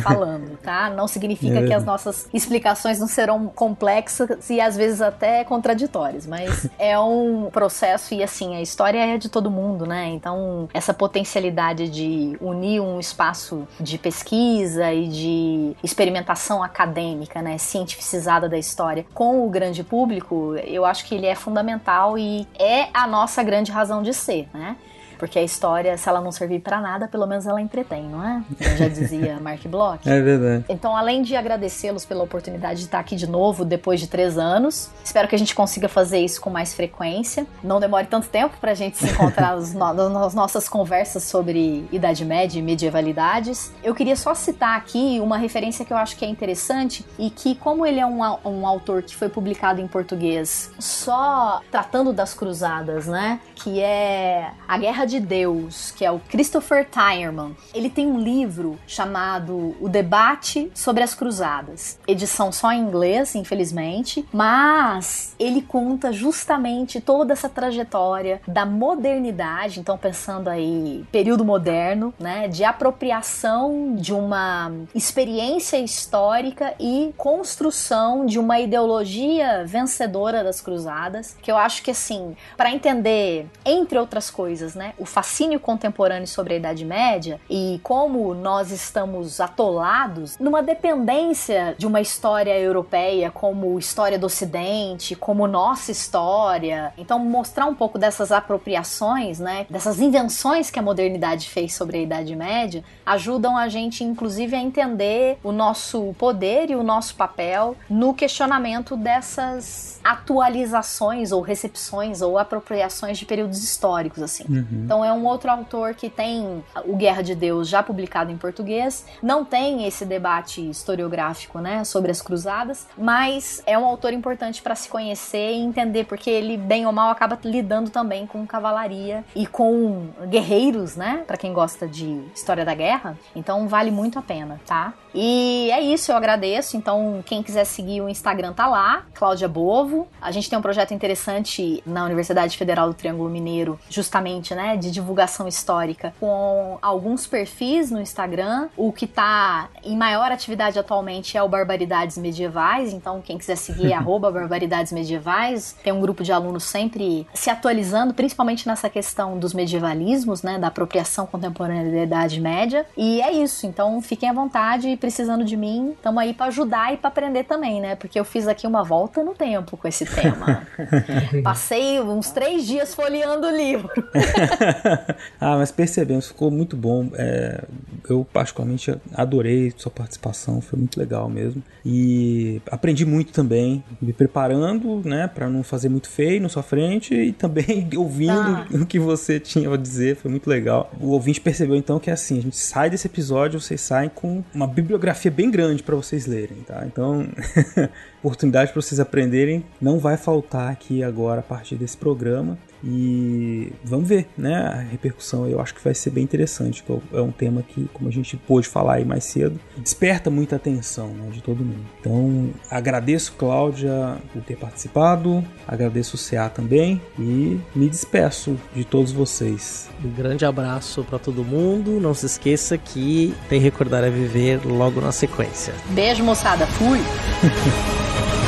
falando, tá? Não significa é. que as nossas explicações não serão complexas e às vezes até contraditórias, mas é um processo e assim, a história é de todo mundo, né? Então, essa potencialidade de unir um espaço de pesquisa e de experimentação acadêmica, né, cientificizada da história com o grande público, eu acho que ele é fundamental e é a nossa grande grande razão de ser, né? Porque a história, se ela não servir para nada, pelo menos ela entretém, não é? Como já dizia Mark Bloch. É verdade. Então, além de agradecê-los pela oportunidade de estar aqui de novo depois de três anos, espero que a gente consiga fazer isso com mais frequência. Não demore tanto tempo para a gente se encontrar nas nossas conversas sobre Idade Média e medievalidades. Eu queria só citar aqui uma referência que eu acho que é interessante e que, como ele é um, um autor que foi publicado em português só tratando das cruzadas, né? Que é A Guerra Terra de Deus, que é o Christopher Tyerman. Ele tem um livro chamado O Debate sobre as Cruzadas. Edição só em inglês, infelizmente, mas ele conta justamente toda essa trajetória da modernidade, então pensando aí período moderno, né, de apropriação de uma experiência histórica e construção de uma ideologia vencedora das cruzadas, que eu acho que assim, para entender entre outras coisas, né, o fascínio contemporâneo sobre a Idade Média e como nós estamos atolados numa dependência de uma história europeia como história do Ocidente, como nossa história. Então, mostrar um pouco dessas apropriações, né, dessas invenções que a modernidade fez sobre a Idade Média, ajudam a gente, inclusive, a entender o nosso poder e o nosso papel no questionamento dessas atualizações ou recepções ou apropriações de períodos históricos, assim. Uhum. Então é um outro autor que tem o Guerra de Deus já publicado em português, não tem esse debate historiográfico, né, sobre as cruzadas, mas é um autor importante para se conhecer e entender porque ele bem ou mal acaba lidando também com cavalaria e com guerreiros, né, para quem gosta de história da guerra. Então vale muito a pena, tá? E é isso, eu agradeço. Então quem quiser seguir o Instagram tá lá, Cláudia Bovo. A gente tem um projeto interessante na Universidade Federal do Triângulo Mineiro, justamente, né, né, de divulgação histórica, com alguns perfis no Instagram. O que está em maior atividade atualmente é o Barbaridades Medievais, então quem quiser seguir é arroba Barbaridades Medievais. Tem um grupo de alunos sempre se atualizando, principalmente nessa questão dos medievalismos, né, da apropriação contemporânea da Idade Média. E é isso, então fiquem à vontade, precisando de mim, estamos aí para ajudar e para aprender também, né? Porque eu fiz aqui uma volta no tempo com esse tema. Passei uns três dias folheando o livro. ah, mas percebemos, ficou muito bom. É, eu particularmente adorei sua participação, foi muito legal mesmo. E aprendi muito também, me preparando, né, para não fazer muito feio na sua frente e também ouvindo ah. o que você tinha a dizer, foi muito legal. O ouvinte percebeu então que é assim, a gente sai desse episódio, vocês saem com uma bibliografia bem grande para vocês lerem, tá? Então, oportunidade para vocês aprenderem não vai faltar aqui agora a partir desse programa. E vamos ver, né? A repercussão eu acho que vai ser bem interessante. É um tema que, como a gente pôde falar aí mais cedo, desperta muita atenção né, de todo mundo. Então, agradeço, Cláudia, por ter participado, agradeço o CA também e me despeço de todos vocês. Um grande abraço para todo mundo. Não se esqueça que tem Recordar a Viver logo na sequência. Beijo, moçada. Fui!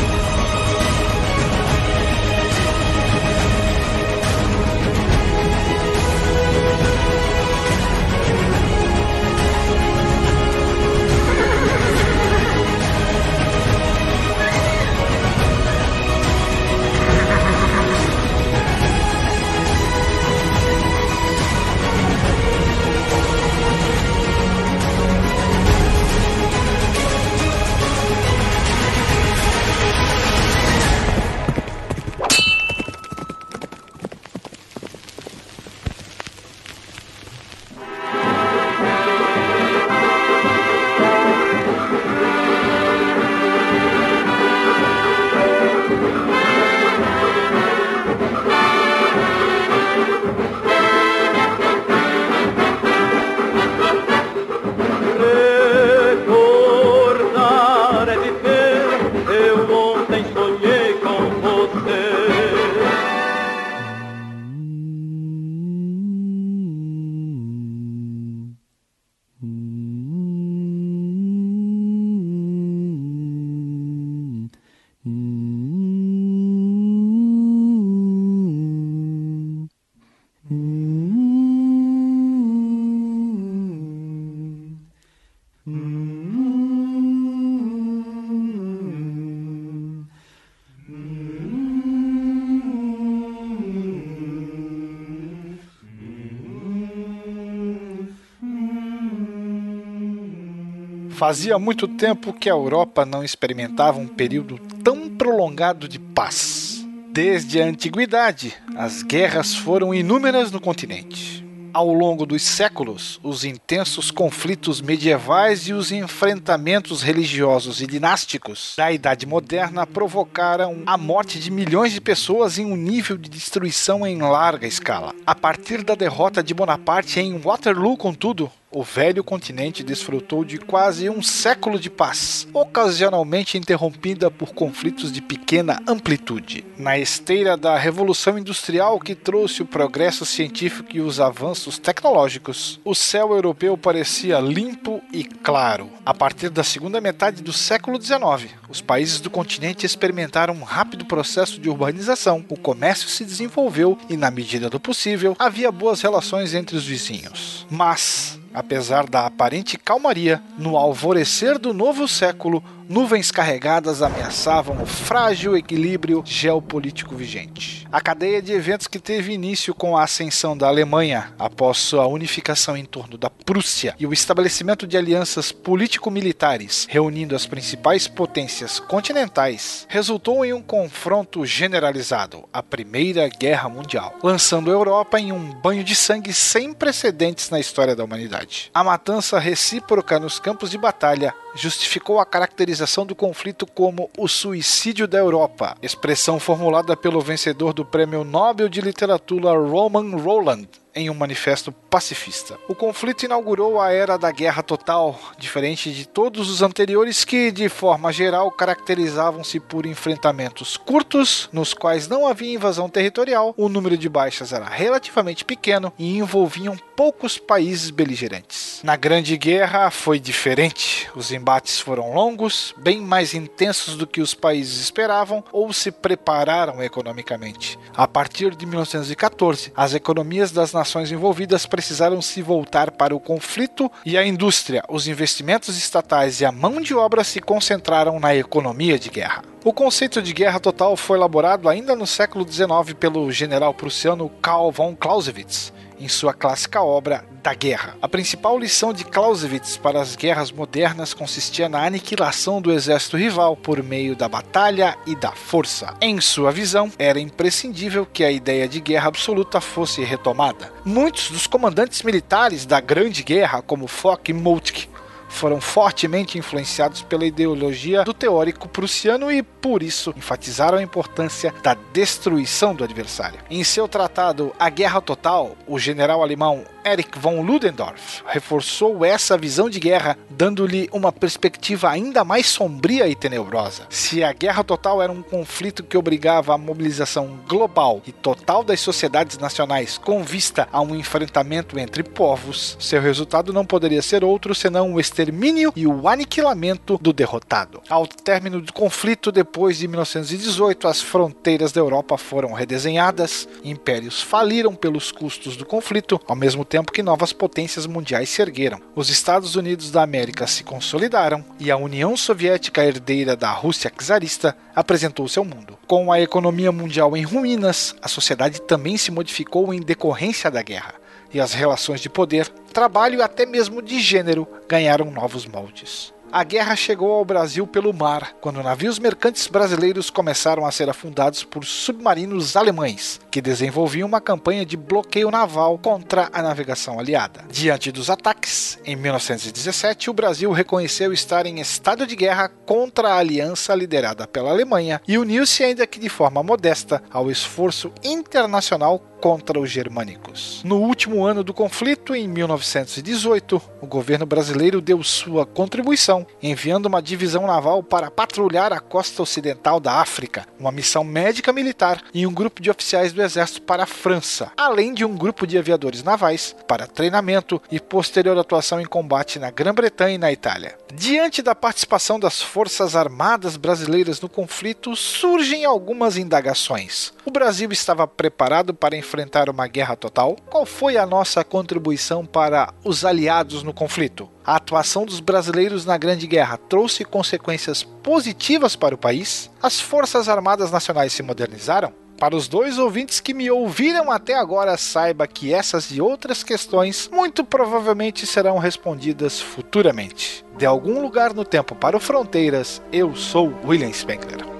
Fazia muito tempo que a Europa não experimentava um período tão prolongado de paz. Desde a antiguidade, as guerras foram inúmeras no continente. Ao longo dos séculos, os intensos conflitos medievais e os enfrentamentos religiosos e dinásticos da Idade Moderna provocaram a morte de milhões de pessoas em um nível de destruição em larga escala. A partir da derrota de Bonaparte em Waterloo, contudo, o velho continente desfrutou de quase um século de paz, ocasionalmente interrompida por conflitos de pequena amplitude. Na esteira da Revolução Industrial que trouxe o progresso científico e os avanços tecnológicos, o céu europeu parecia limpo e claro. A partir da segunda metade do século XIX, os países do continente experimentaram um rápido processo de urbanização, o comércio se desenvolveu e, na medida do possível, havia boas relações entre os vizinhos. Mas Apesar da aparente calmaria, no alvorecer do novo século, nuvens carregadas ameaçavam o frágil equilíbrio geopolítico vigente. A cadeia de eventos que teve início com a ascensão da Alemanha após sua unificação em torno da Prússia e o estabelecimento de alianças político-militares reunindo as principais potências continentais resultou em um confronto generalizado, a Primeira Guerra Mundial, lançando a Europa em um banho de sangue sem precedentes na história da humanidade. A matança recíproca nos campos de batalha justificou a caracterização do conflito como o suicídio da Europa, expressão formulada pelo vencedor do Prêmio Nobel de Literatura Roman Roland em um manifesto pacifista. O conflito inaugurou a era da guerra total, diferente de todos os anteriores que, de forma geral, caracterizavam-se por enfrentamentos curtos, nos quais não havia invasão territorial, o número de baixas era relativamente pequeno e envolviam poucos países beligerantes. Na Grande Guerra foi diferente. Os embates foram longos, bem mais intensos do que os países esperavam ou se prepararam economicamente. A partir de 1914, as economias das nações envolvidas precisaram se voltar para o conflito e a indústria, os investimentos estatais e a mão de obra se concentraram na economia de guerra. O conceito de guerra total foi elaborado ainda no século XIX pelo general prussiano Karl von Clausewitz em sua clássica obra Da Guerra. A principal lição de Clausewitz para as guerras modernas consistia na aniquilação do exército rival por meio da batalha e da força. Em sua visão, era imprescindível que a ideia de guerra absoluta fosse retomada. Muitos dos comandantes militares da Grande Guerra, como Foch e Moltke, foram fortemente influenciados pela ideologia do teórico prussiano e, por isso, enfatizaram a importância da destruição do adversário. Em seu tratado A Guerra Total, o general alemão Erich von Ludendorff reforçou essa visão de guerra, dando-lhe uma perspectiva ainda mais sombria e tenebrosa. Se a guerra total era um conflito que obrigava a mobilização global e total das sociedades nacionais com vista a um enfrentamento entre povos, seu resultado não poderia ser outro senão o extermínio e o aniquilamento do derrotado. Ao término do conflito, depois de 1918, as fronteiras da Europa foram redesenhadas, impérios faliram pelos custos do conflito, ao mesmo tempo tempo que novas potências mundiais se ergueram. Os Estados Unidos da América se consolidaram e a União Soviética, herdeira da Rússia czarista, apresentou-se ao mundo. Com a economia mundial em ruínas, a sociedade também se modificou em decorrência da guerra e as relações de poder, trabalho e até mesmo de gênero ganharam novos moldes. A guerra chegou ao Brasil pelo mar, quando navios mercantes brasileiros começaram a ser afundados por submarinos alemães, que desenvolviam uma campanha de bloqueio naval contra a navegação aliada. Diante dos ataques, em 1917, o Brasil reconheceu estar em estado de guerra contra a aliança liderada pela Alemanha e uniu-se, ainda que de forma modesta, ao esforço internacional contra os germânicos. No último ano do conflito, em 1918, o governo brasileiro deu sua contribuição, enviando uma divisão naval para patrulhar a costa ocidental da África, uma missão médica militar e um grupo de oficiais do exército para a França, além de um grupo de aviadores navais para treinamento e posterior atuação em combate na Grã-Bretanha e na Itália. Diante da participação das Forças Armadas brasileiras no conflito, surgem algumas indagações. O Brasil estava preparado para enfrentar uma guerra total? Qual foi a nossa contribuição para os aliados no conflito? A atuação dos brasileiros na Grande Guerra trouxe consequências positivas para o país? As Forças Armadas Nacionais se modernizaram? Para os dois ouvintes que me ouviram até agora, saiba que essas e outras questões muito provavelmente serão respondidas futuramente. De algum lugar no tempo para o Fronteiras, eu sou William Spengler.